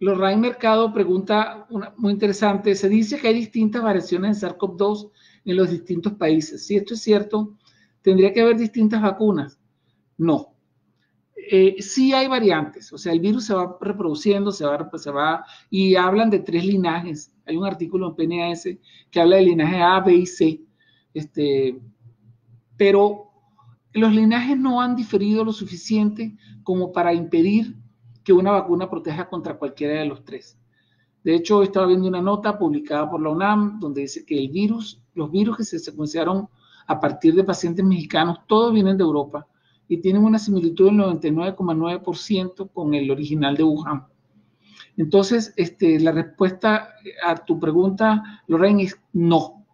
Lorraine Mercado pregunta una, muy interesante. Se dice que hay distintas variaciones en SARS-CoV-2 en los distintos países. Si esto es cierto, ¿tendría que haber distintas vacunas? No. Eh, sí hay variantes, o sea, el virus se va reproduciendo, se va, va, y hablan de tres linajes. Hay un artículo en PNAS que habla del linaje A, B y C. Este, pero los linajes no han diferido lo suficiente como para impedir que una vacuna proteja contra cualquiera de los tres. De hecho, estaba viendo una nota publicada por la UNAM donde dice que el virus los virus que se secuenciaron a partir de pacientes mexicanos, todos vienen de Europa y tienen una similitud del 99,9% con el original de Wuhan. Entonces, este, la respuesta a tu pregunta, Lorraine, es no.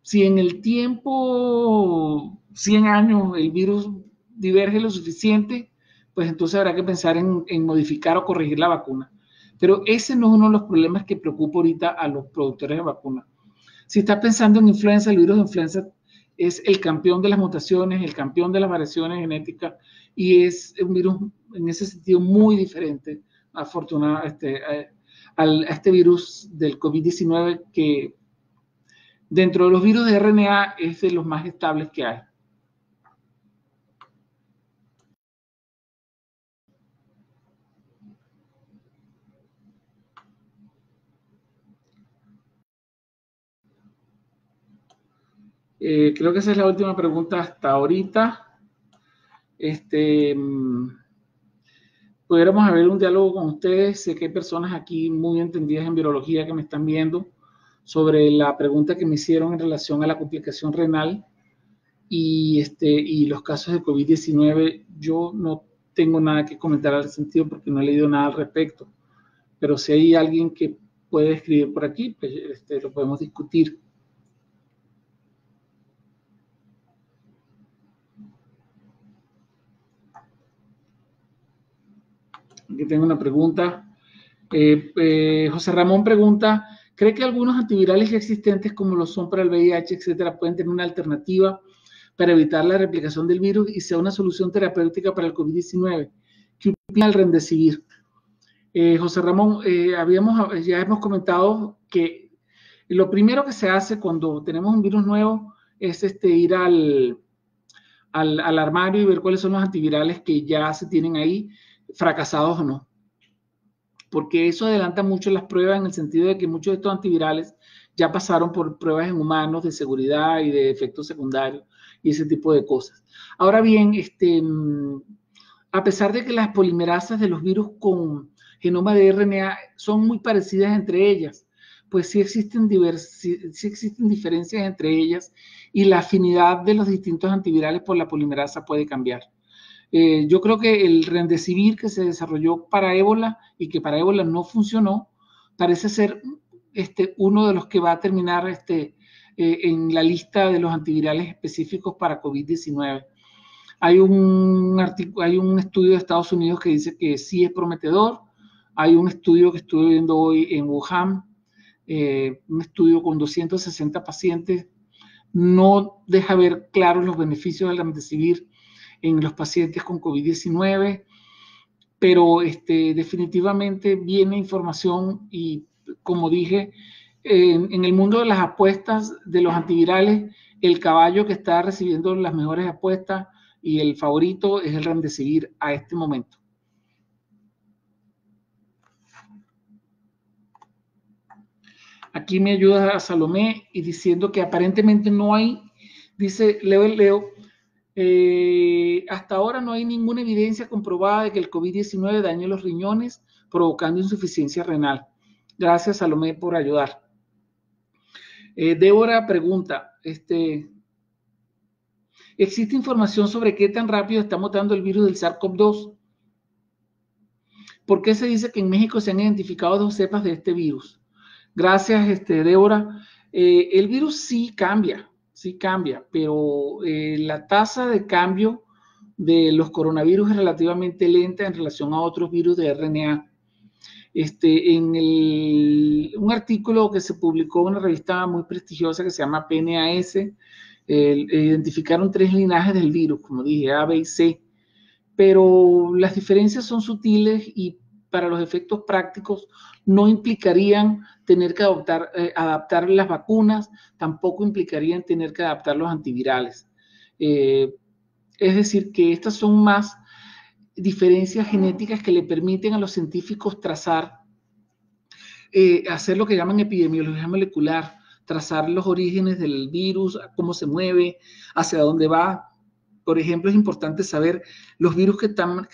Si en el tiempo, 100 años, el virus diverge lo suficiente, pues entonces habrá que pensar en, en modificar o corregir la vacuna. Pero ese no es uno de los problemas que preocupa ahorita a los productores de vacunas. Si está pensando en influenza, el virus de influenza es el campeón de las mutaciones, el campeón de las variaciones genéticas y es un virus en ese sentido muy diferente, afortunadamente, este, a este virus del COVID-19 que dentro de los virus de RNA es de los más estables que hay. Eh, creo que esa es la última pregunta hasta ahorita. Este, mm, pudiéramos haber un diálogo con ustedes. Sé que hay personas aquí muy entendidas en biología que me están viendo sobre la pregunta que me hicieron en relación a la complicación renal y, este, y los casos de COVID-19. Yo no tengo nada que comentar al sentido porque no he leído nada al respecto. Pero si hay alguien que puede escribir por aquí, pues este, lo podemos discutir. Aquí tengo una pregunta. Eh, eh, José Ramón pregunta, ¿cree que algunos antivirales existentes como lo son para el VIH, etcétera, pueden tener una alternativa para evitar la replicación del virus y sea una solución terapéutica para el COVID-19? ¿Qué opina el Remdesivir? Eh, José Ramón, habíamos, ya hemos comentado que lo primero que se hace cuando tenemos un virus nuevo es este, ir al, al, al armario y ver cuáles son los antivirales que ya se tienen ahí fracasados o no. Porque eso adelanta mucho las pruebas en el sentido de que muchos de estos antivirales ya pasaron por pruebas en humanos de seguridad y de efectos secundarios y ese tipo de cosas. Ahora bien, este, a pesar de que las polimerasas de los virus con genoma de RNA son muy parecidas entre ellas, pues sí existen, sí existen diferencias entre ellas y la afinidad de los distintos antivirales por la polimerasa puede cambiar. Eh, yo creo que el Remdesivir que se desarrolló para ébola y que para ébola no funcionó, parece ser este, uno de los que va a terminar este, eh, en la lista de los antivirales específicos para COVID-19. Hay un, hay un estudio de Estados Unidos que dice que sí es prometedor. Hay un estudio que estuve viendo hoy en Wuhan, eh, un estudio con 260 pacientes. No deja ver claros los beneficios del remdesivir en los pacientes con COVID-19, pero este, definitivamente viene información y como dije, en, el mundo de las apuestas de los antivirales, el caballo que está recibiendo las mejores apuestas y el favorito es el Remdesivir a este momento. Aquí me ayuda a Salomé y diciendo que aparentemente no hay, dice Leo Leo, eh, hasta ahora no hay ninguna evidencia comprobada de que el COVID-19 dañe los riñones, provocando insuficiencia renal. Gracias, Salomé, por ayudar. Eh, Débora pregunta, este, ¿existe información sobre qué tan rápido está mutando el virus del SARS-CoV-2? ¿Por qué se dice que en México se han identificado dos cepas de este virus? Gracias, este, Débora. Eh, el virus sí cambia, sí cambia, pero eh, la tasa de cambio de los coronavirus es relativamente lenta en relación a otros virus de RNA. Este, en un artículo que se publicó en una revista muy prestigiosa que se llama PNAS, identificaron tres linajes del virus, como dije, A, B y C, pero las diferencias son sutiles y para los efectos prácticos no implicarían tener que adoptar, eh, adaptar las vacunas, tampoco implicarían tener que adaptar los antivirales. Eh, es decir, que estas son más diferencias genéticas que le permiten a los científicos trazar, eh, hacer lo que llaman epidemiología molecular, trazar los orígenes del virus, cómo se mueve, hacia dónde va, por ejemplo, es importante saber los virus que,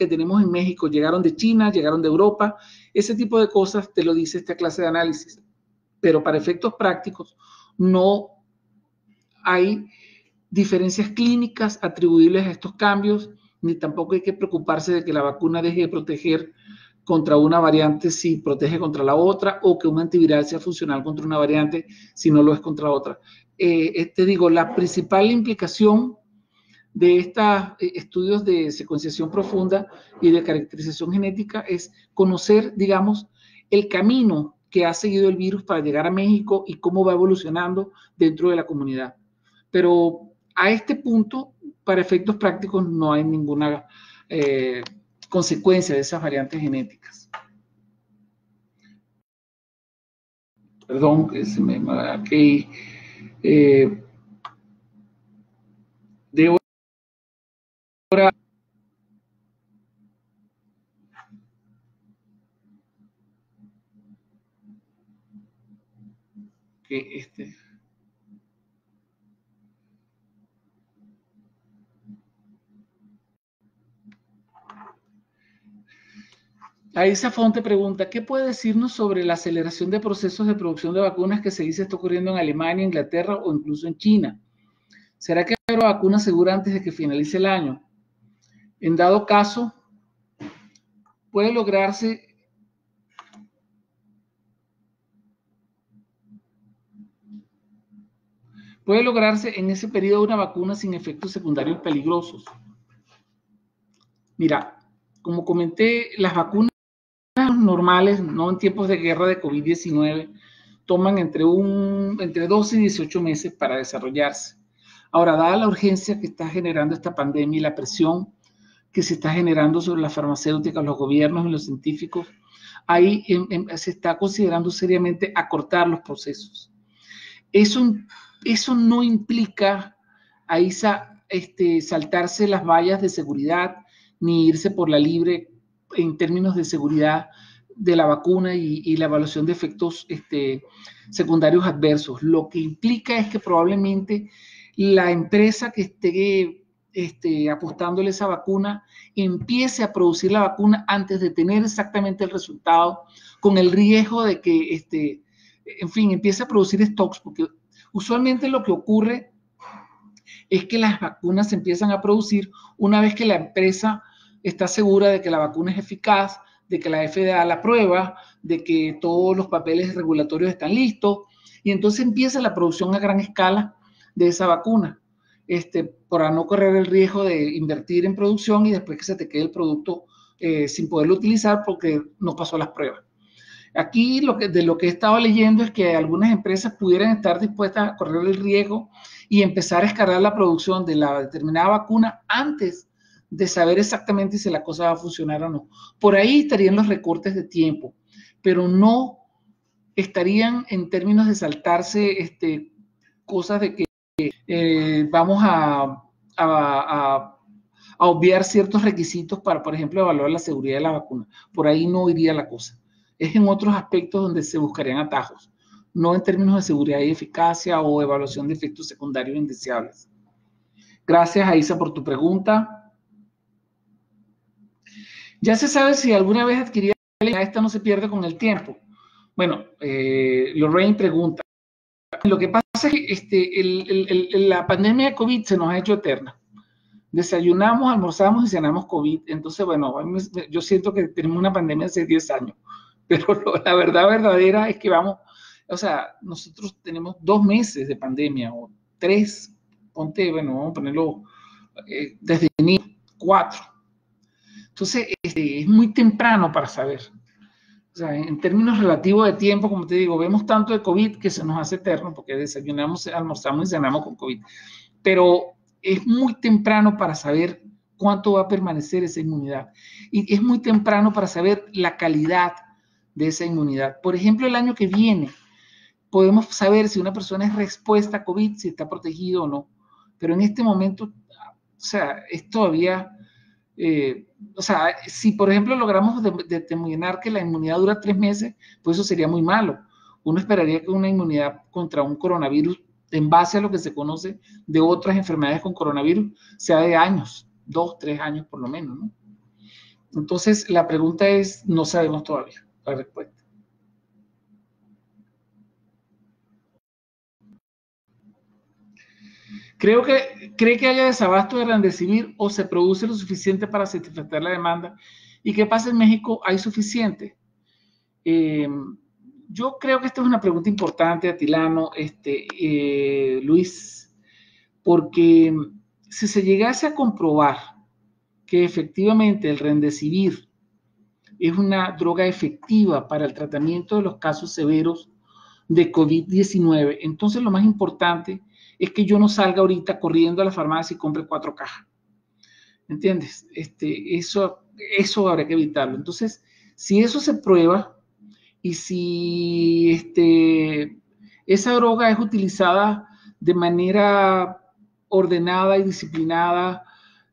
tenemos en México llegaron de China, llegaron de Europa, ese tipo de cosas te lo dice esta clase de análisis. Pero para efectos prácticos no hay diferencias clínicas atribuibles a estos cambios, ni tampoco hay que preocuparse de que la vacuna deje de proteger contra una variante si protege contra la otra o que un antiviral sea funcional contra una variante si no lo es contra otra. Eh, te digo, la principal implicación de estos eh, estudios de secuenciación profunda y de caracterización genética es conocer, digamos, el camino que ha seguido el virus para llegar a México y cómo va evolucionando dentro de la comunidad. Pero a este punto, para efectos prácticos, no hay ninguna eh, consecuencia de esas variantes genéticas. Perdón, que se me aquí. Eh, de ahora que este A esa fuente pregunta, ¿qué puede decirnos sobre la aceleración de procesos de producción de vacunas que se dice está ocurriendo en Alemania, Inglaterra o incluso en China? ¿Será que habrá vacuna segura antes de que finalice el año? En dado caso, puede lograrse puede lograrse en ese periodo una vacuna sin efectos secundarios peligrosos. Mira, como comenté, las vacunas normales, no en tiempos de guerra de COVID-19, toman entre, un, entre 12 y 18 meses para desarrollarse. Ahora, dada la urgencia que está generando esta pandemia y la presión que se está generando sobre las farmacéuticas, los gobiernos y los científicos, ahí se está considerando seriamente acortar los procesos. Eso, eso no implica ahí este, saltarse las vallas de seguridad ni irse por la libre en términos de seguridad de la vacuna y, la evaluación de efectos este, secundarios adversos. Lo que implica es que probablemente la empresa que esté este, apostándole esa vacuna empiece a producir la vacuna antes de tener exactamente el resultado, con el riesgo de que, este, en fin, empiece a producir stocks, porque usualmente lo que ocurre es que las vacunas se empiezan a producir una vez que la empresa está segura de que la vacuna es eficaz, de que la FDA la prueba, de que todos los papeles regulatorios están listos, y entonces empieza la producción a gran escala de esa vacuna, este, para no correr el riesgo de invertir en producción y después que se te quede el producto eh, sin poderlo utilizar porque no pasó las pruebas. Aquí lo que, de lo que he estado leyendo es que algunas empresas pudieran estar dispuestas a correr el riesgo y empezar a escalar la producción de la determinada vacuna antes de saber exactamente si la cosa va a funcionar o no. Por ahí estarían los recortes de tiempo, pero no estarían en términos de saltarse este, cosas de que eh, vamos a, a, obviar ciertos requisitos para, por ejemplo, evaluar la seguridad de la vacuna. Por ahí no iría la cosa. Es en otros aspectos donde se buscarían atajos, no en términos de seguridad y eficacia o evaluación de efectos secundarios indeseables. Gracias, Aisa, por tu pregunta. Ya se sabe si alguna vez adquiría esta no se pierde con el tiempo. Bueno, eh, Lorraine pregunta. Lo que pasa es que este, la pandemia de COVID se nos ha hecho eterna. Desayunamos, almorzamos y cenamos COVID. Entonces, bueno, yo siento que tenemos una pandemia hace 10 años. Pero la verdad verdadera es que vamos, o sea, nosotros tenemos dos meses de pandemia o tres, ponte, bueno, vamos a ponerlo eh, desde enero, cuatro. Entonces, este, es muy temprano para saber. O sea, en términos relativos de tiempo, como te digo, vemos tanto de COVID que se nos hace eterno porque desayunamos, almorzamos y cenamos con COVID. Pero es muy temprano para saber cuánto va a permanecer esa inmunidad. Y es muy temprano para saber la calidad de esa inmunidad. Por ejemplo, el año que viene podemos saber si una persona es respuesta a COVID, si está protegido o no. Pero en este momento, o sea, es todavía eh, o sea, si por ejemplo logramos determinar que la inmunidad dura tres meses, pues eso sería muy malo. Uno esperaría que una inmunidad contra un coronavirus, en base a lo que se conoce de otras enfermedades con coronavirus, sea de años, dos, tres años por lo menos, ¿no? Entonces, la pregunta es, no sabemos todavía la respuesta. Creo que, ¿Cree que haya desabasto de civil o se produce lo suficiente para satisfacer la demanda ¿Y qué pasa en México? ¿Hay suficiente? Eh, yo creo que esta es una pregunta importante, Atilano, este, eh, Luis, porque si se llegase a comprobar que efectivamente el rendecibir es una droga efectiva para el tratamiento de los casos severos de COVID-19, entonces lo más importante es que yo no salga ahorita corriendo a la farmacia y compre cuatro cajas. ¿Entiendes? Este, eso, eso habrá que evitarlo. Entonces, si eso se prueba y si este, esa droga es utilizada de manera ordenada y disciplinada,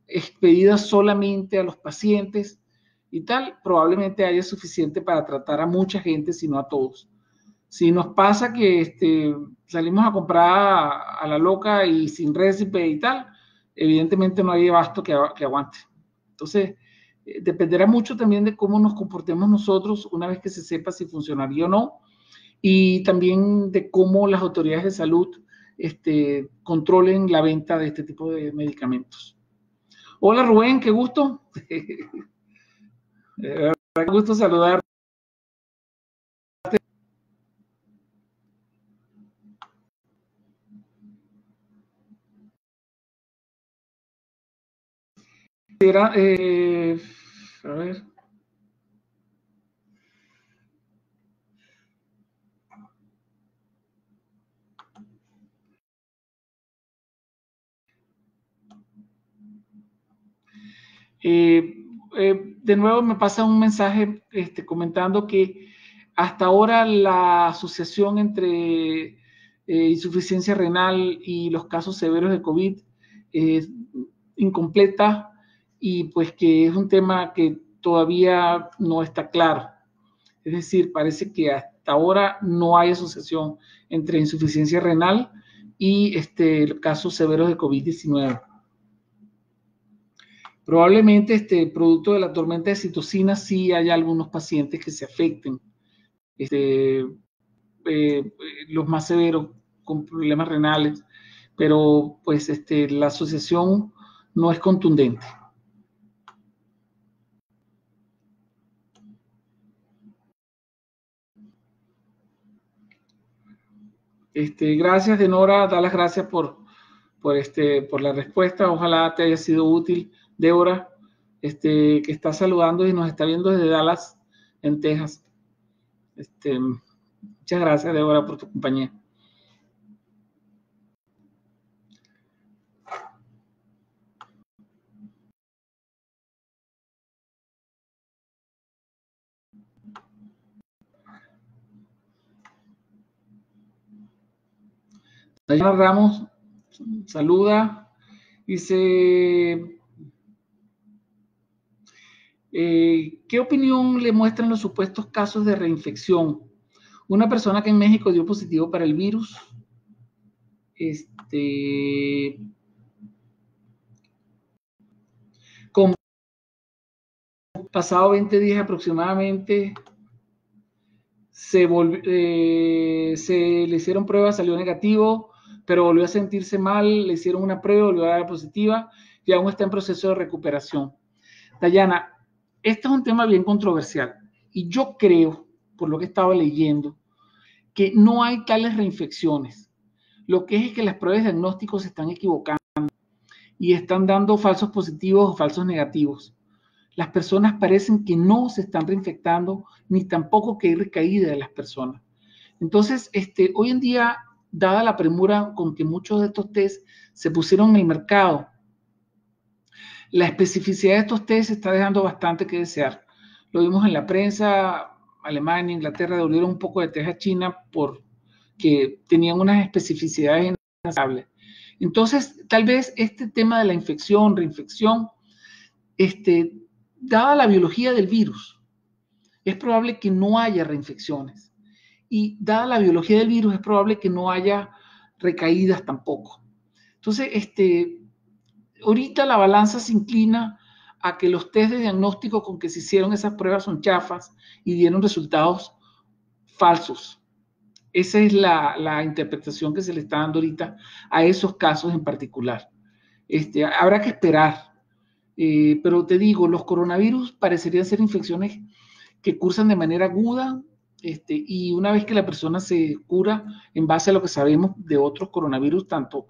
expedida solamente a los pacientes y tal, probablemente haya suficiente para tratar a mucha gente, si no a todos. Si nos pasa que este, salimos a comprar a, la loca y sin récipe y tal, evidentemente no hay abasto que, aguante. Entonces, eh, dependerá mucho también de cómo nos comportemos nosotros una vez que se sepa si funcionaría o no, y también de cómo las autoridades de salud este, controlen la venta de este tipo de medicamentos. Hola Rubén, qué gusto. qué gusto saludar. Eh, a ver. Eh, eh, de nuevo me pasa un mensaje este, comentando que hasta ahora la asociación entre insuficiencia renal y los casos severos de COVID es incompleta y pues que es un tema que todavía no está claro. Es decir, parece que hasta ahora no hay asociación entre insuficiencia renal y este, casos severos de COVID-19. Probablemente este producto de la tormenta de citocina sí hay algunos pacientes que se afecten, este, eh, los más severos con problemas renales, pero pues este, la asociación no es contundente. Este, gracias, Denora, da las gracias por, por, este, por la respuesta. Ojalá te haya sido útil. Débora, este, que está saludando y nos está viendo desde Dallas, en Texas. Este, muchas gracias, Débora, por tu compañía. Dayana Ramos saluda, dice, eh, ¿qué opinión le muestran los supuestos casos de reinfección? Una persona que en México dio positivo para el virus, este, pasado 20 días aproximadamente, se, eh, se le hicieron pruebas, salió negativo, pero volvió a sentirse mal, le hicieron una prueba, volvió a dar positiva y aún está en proceso de recuperación. Dayana, este es un tema bien controversial y yo creo, por lo que estaba leyendo, que no hay tales reinfecciones. Lo que es es que las pruebas de diagnóstico se están equivocando y están dando falsos positivos o falsos negativos. Las personas parecen que no se están reinfectando, ni tampoco que hay recaída de las personas. Entonces, este, hoy en día dada la premura con que muchos de estos test se pusieron en el mercado, la especificidad de estos test está dejando bastante que desear. Lo vimos en la prensa, Alemania, Inglaterra devolvieron un poco de test a China porque tenían unas especificidades inaceptables. Entonces, tal vez este tema de la infección, reinfección, este, dada la biología del virus, es probable que no haya reinfecciones y dada la biología del virus es probable que no haya recaídas tampoco. Entonces, este, ahorita la balanza se inclina a que los test de diagnóstico con que se hicieron esas pruebas son chafas y dieron resultados falsos. Esa es la, la interpretación que se le está dando ahorita a esos casos en particular. Este, habrá que esperar. Eh, pero te digo, los coronavirus parecerían ser infecciones que cursan de manera aguda este, y una vez que la persona se cura en base a lo que sabemos de otros coronavirus, tanto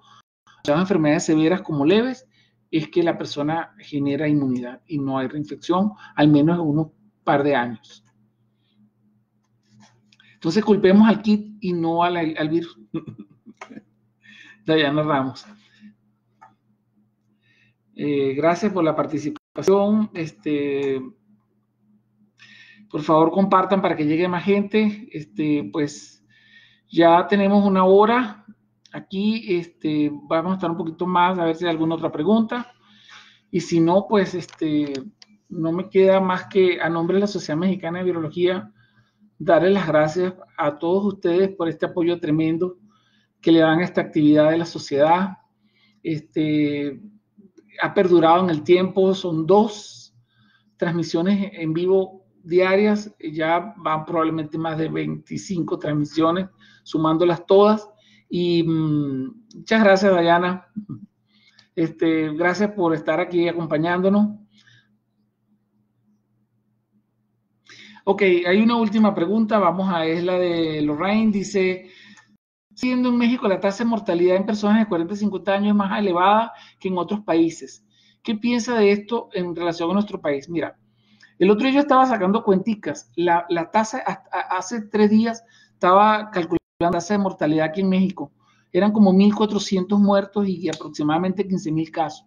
enfermedades severas como leves, es que la persona genera inmunidad y no hay reinfección, al menos en unos par de años. Entonces culpemos al kit y no al, al virus. Dayana Ramos. Eh, gracias por la participación. Este, por favor, compartan para que llegue más gente. Este, pues ya tenemos una hora. Aquí este, vamos a estar un poquito más a ver si hay alguna otra pregunta. Y si no, pues este, no me queda más que a nombre de la Sociedad Mexicana de Virología darles las gracias a todos ustedes por este apoyo tremendo que le dan a esta actividad de la sociedad. Este, ha perdurado en el tiempo, son dos transmisiones en vivo diarias, ya van probablemente más de 25 transmisiones, sumándolas todas. Y mm, muchas gracias, Dayana. Este, gracias por estar aquí acompañándonos. Ok, hay una última pregunta, vamos a, es la de Lorraine, dice, siendo en México la tasa de mortalidad en personas de 40 y 50 años es más elevada que en otros países. ¿Qué piensa de esto en relación a nuestro país? Mira, el otro día yo estaba sacando cuenticas. La, tasa, hace tres días estaba calculando la tasa de mortalidad aquí en México. Eran como 1.400 muertos y aproximadamente 15.000 casos.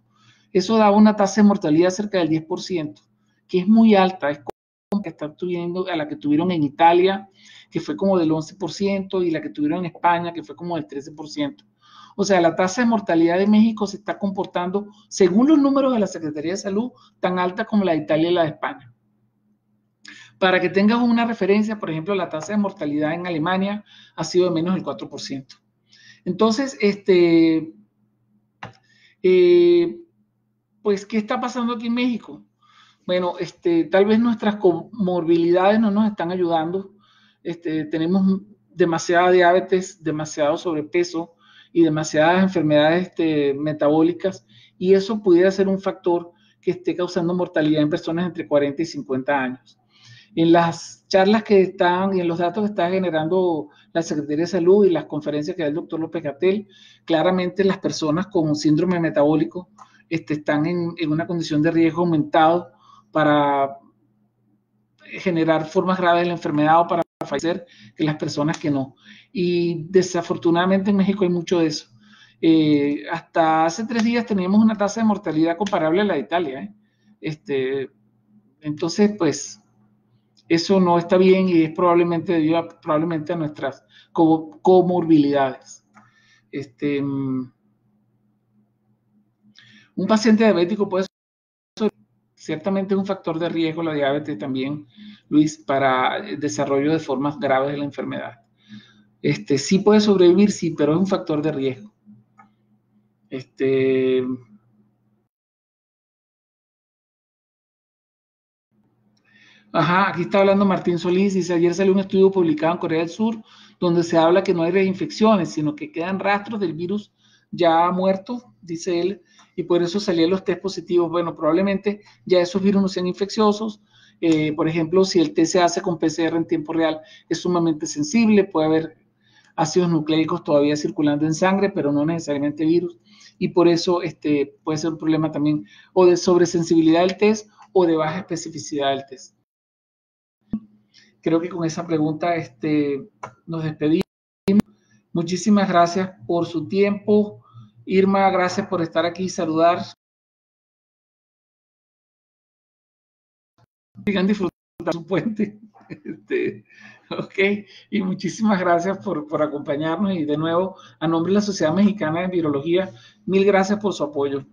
Eso daba una tasa de mortalidad cerca del 10%, que es muy alta. Es como que está tuviendo, a la que tuvieron en Italia, que fue como del 11%, y la que tuvieron en España, que fue como del 13%. O sea, la tasa de mortalidad de México se está comportando, según los números de la Secretaría de Salud, tan alta como la de Italia y la de España. Para que tengas una referencia, por ejemplo, la tasa de mortalidad en Alemania ha sido de menos del 4%. Entonces, este, eh, pues, ¿qué está pasando aquí en México? Bueno, este, tal vez nuestras comorbilidades no nos están ayudando este, tenemos demasiada diabetes, demasiado sobrepeso y demasiadas enfermedades este, metabólicas y eso pudiera ser un factor que esté causando mortalidad en personas entre 40 y 50 años. En las charlas que están y en los datos que está generando la Secretaría de Salud y las conferencias que da el doctor López Gatel, claramente las personas con síndrome metabólico este, están en, una condición de riesgo aumentado para generar formas graves de la enfermedad o para fallecer que las personas que no. Y desafortunadamente en México hay mucho de eso. Eh, hasta hace tres días teníamos una tasa de mortalidad comparable a la de Italia. ¿eh? Este, entonces, pues, eso no está bien y es probablemente debido a, probablemente a nuestras comorbilidades. Este, mm, un paciente diabético puede ciertamente es un factor de riesgo la diabetes también, Luis, para el desarrollo de formas graves de la enfermedad. Este, sí puede sobrevivir, sí, pero es un factor de riesgo. Este, Ajá, aquí está hablando Martín Solís, dice, ayer salió un estudio publicado en Corea del Sur donde se habla que no hay reinfecciones, sino que quedan rastros del virus ya muerto, dice él, y por eso salían los test positivos. Bueno, probablemente ya esos virus no sean infecciosos. Eh, por ejemplo, si el test se hace con PCR en tiempo real, es sumamente sensible, puede haber ácidos nucleicos todavía circulando en sangre, pero no necesariamente virus. Y por eso este, puede ser un problema también o de sobresensibilidad del test o de baja especificidad del test. Creo que con esa pregunta este, nos despedimos. Muchísimas gracias por su tiempo. Irma, gracias por estar aquí y saludar. Sigan disfrutando su puente. Este, ok, y muchísimas gracias por, por acompañarnos y de nuevo, a nombre de la Sociedad Mexicana de Virología, mil gracias por su apoyo.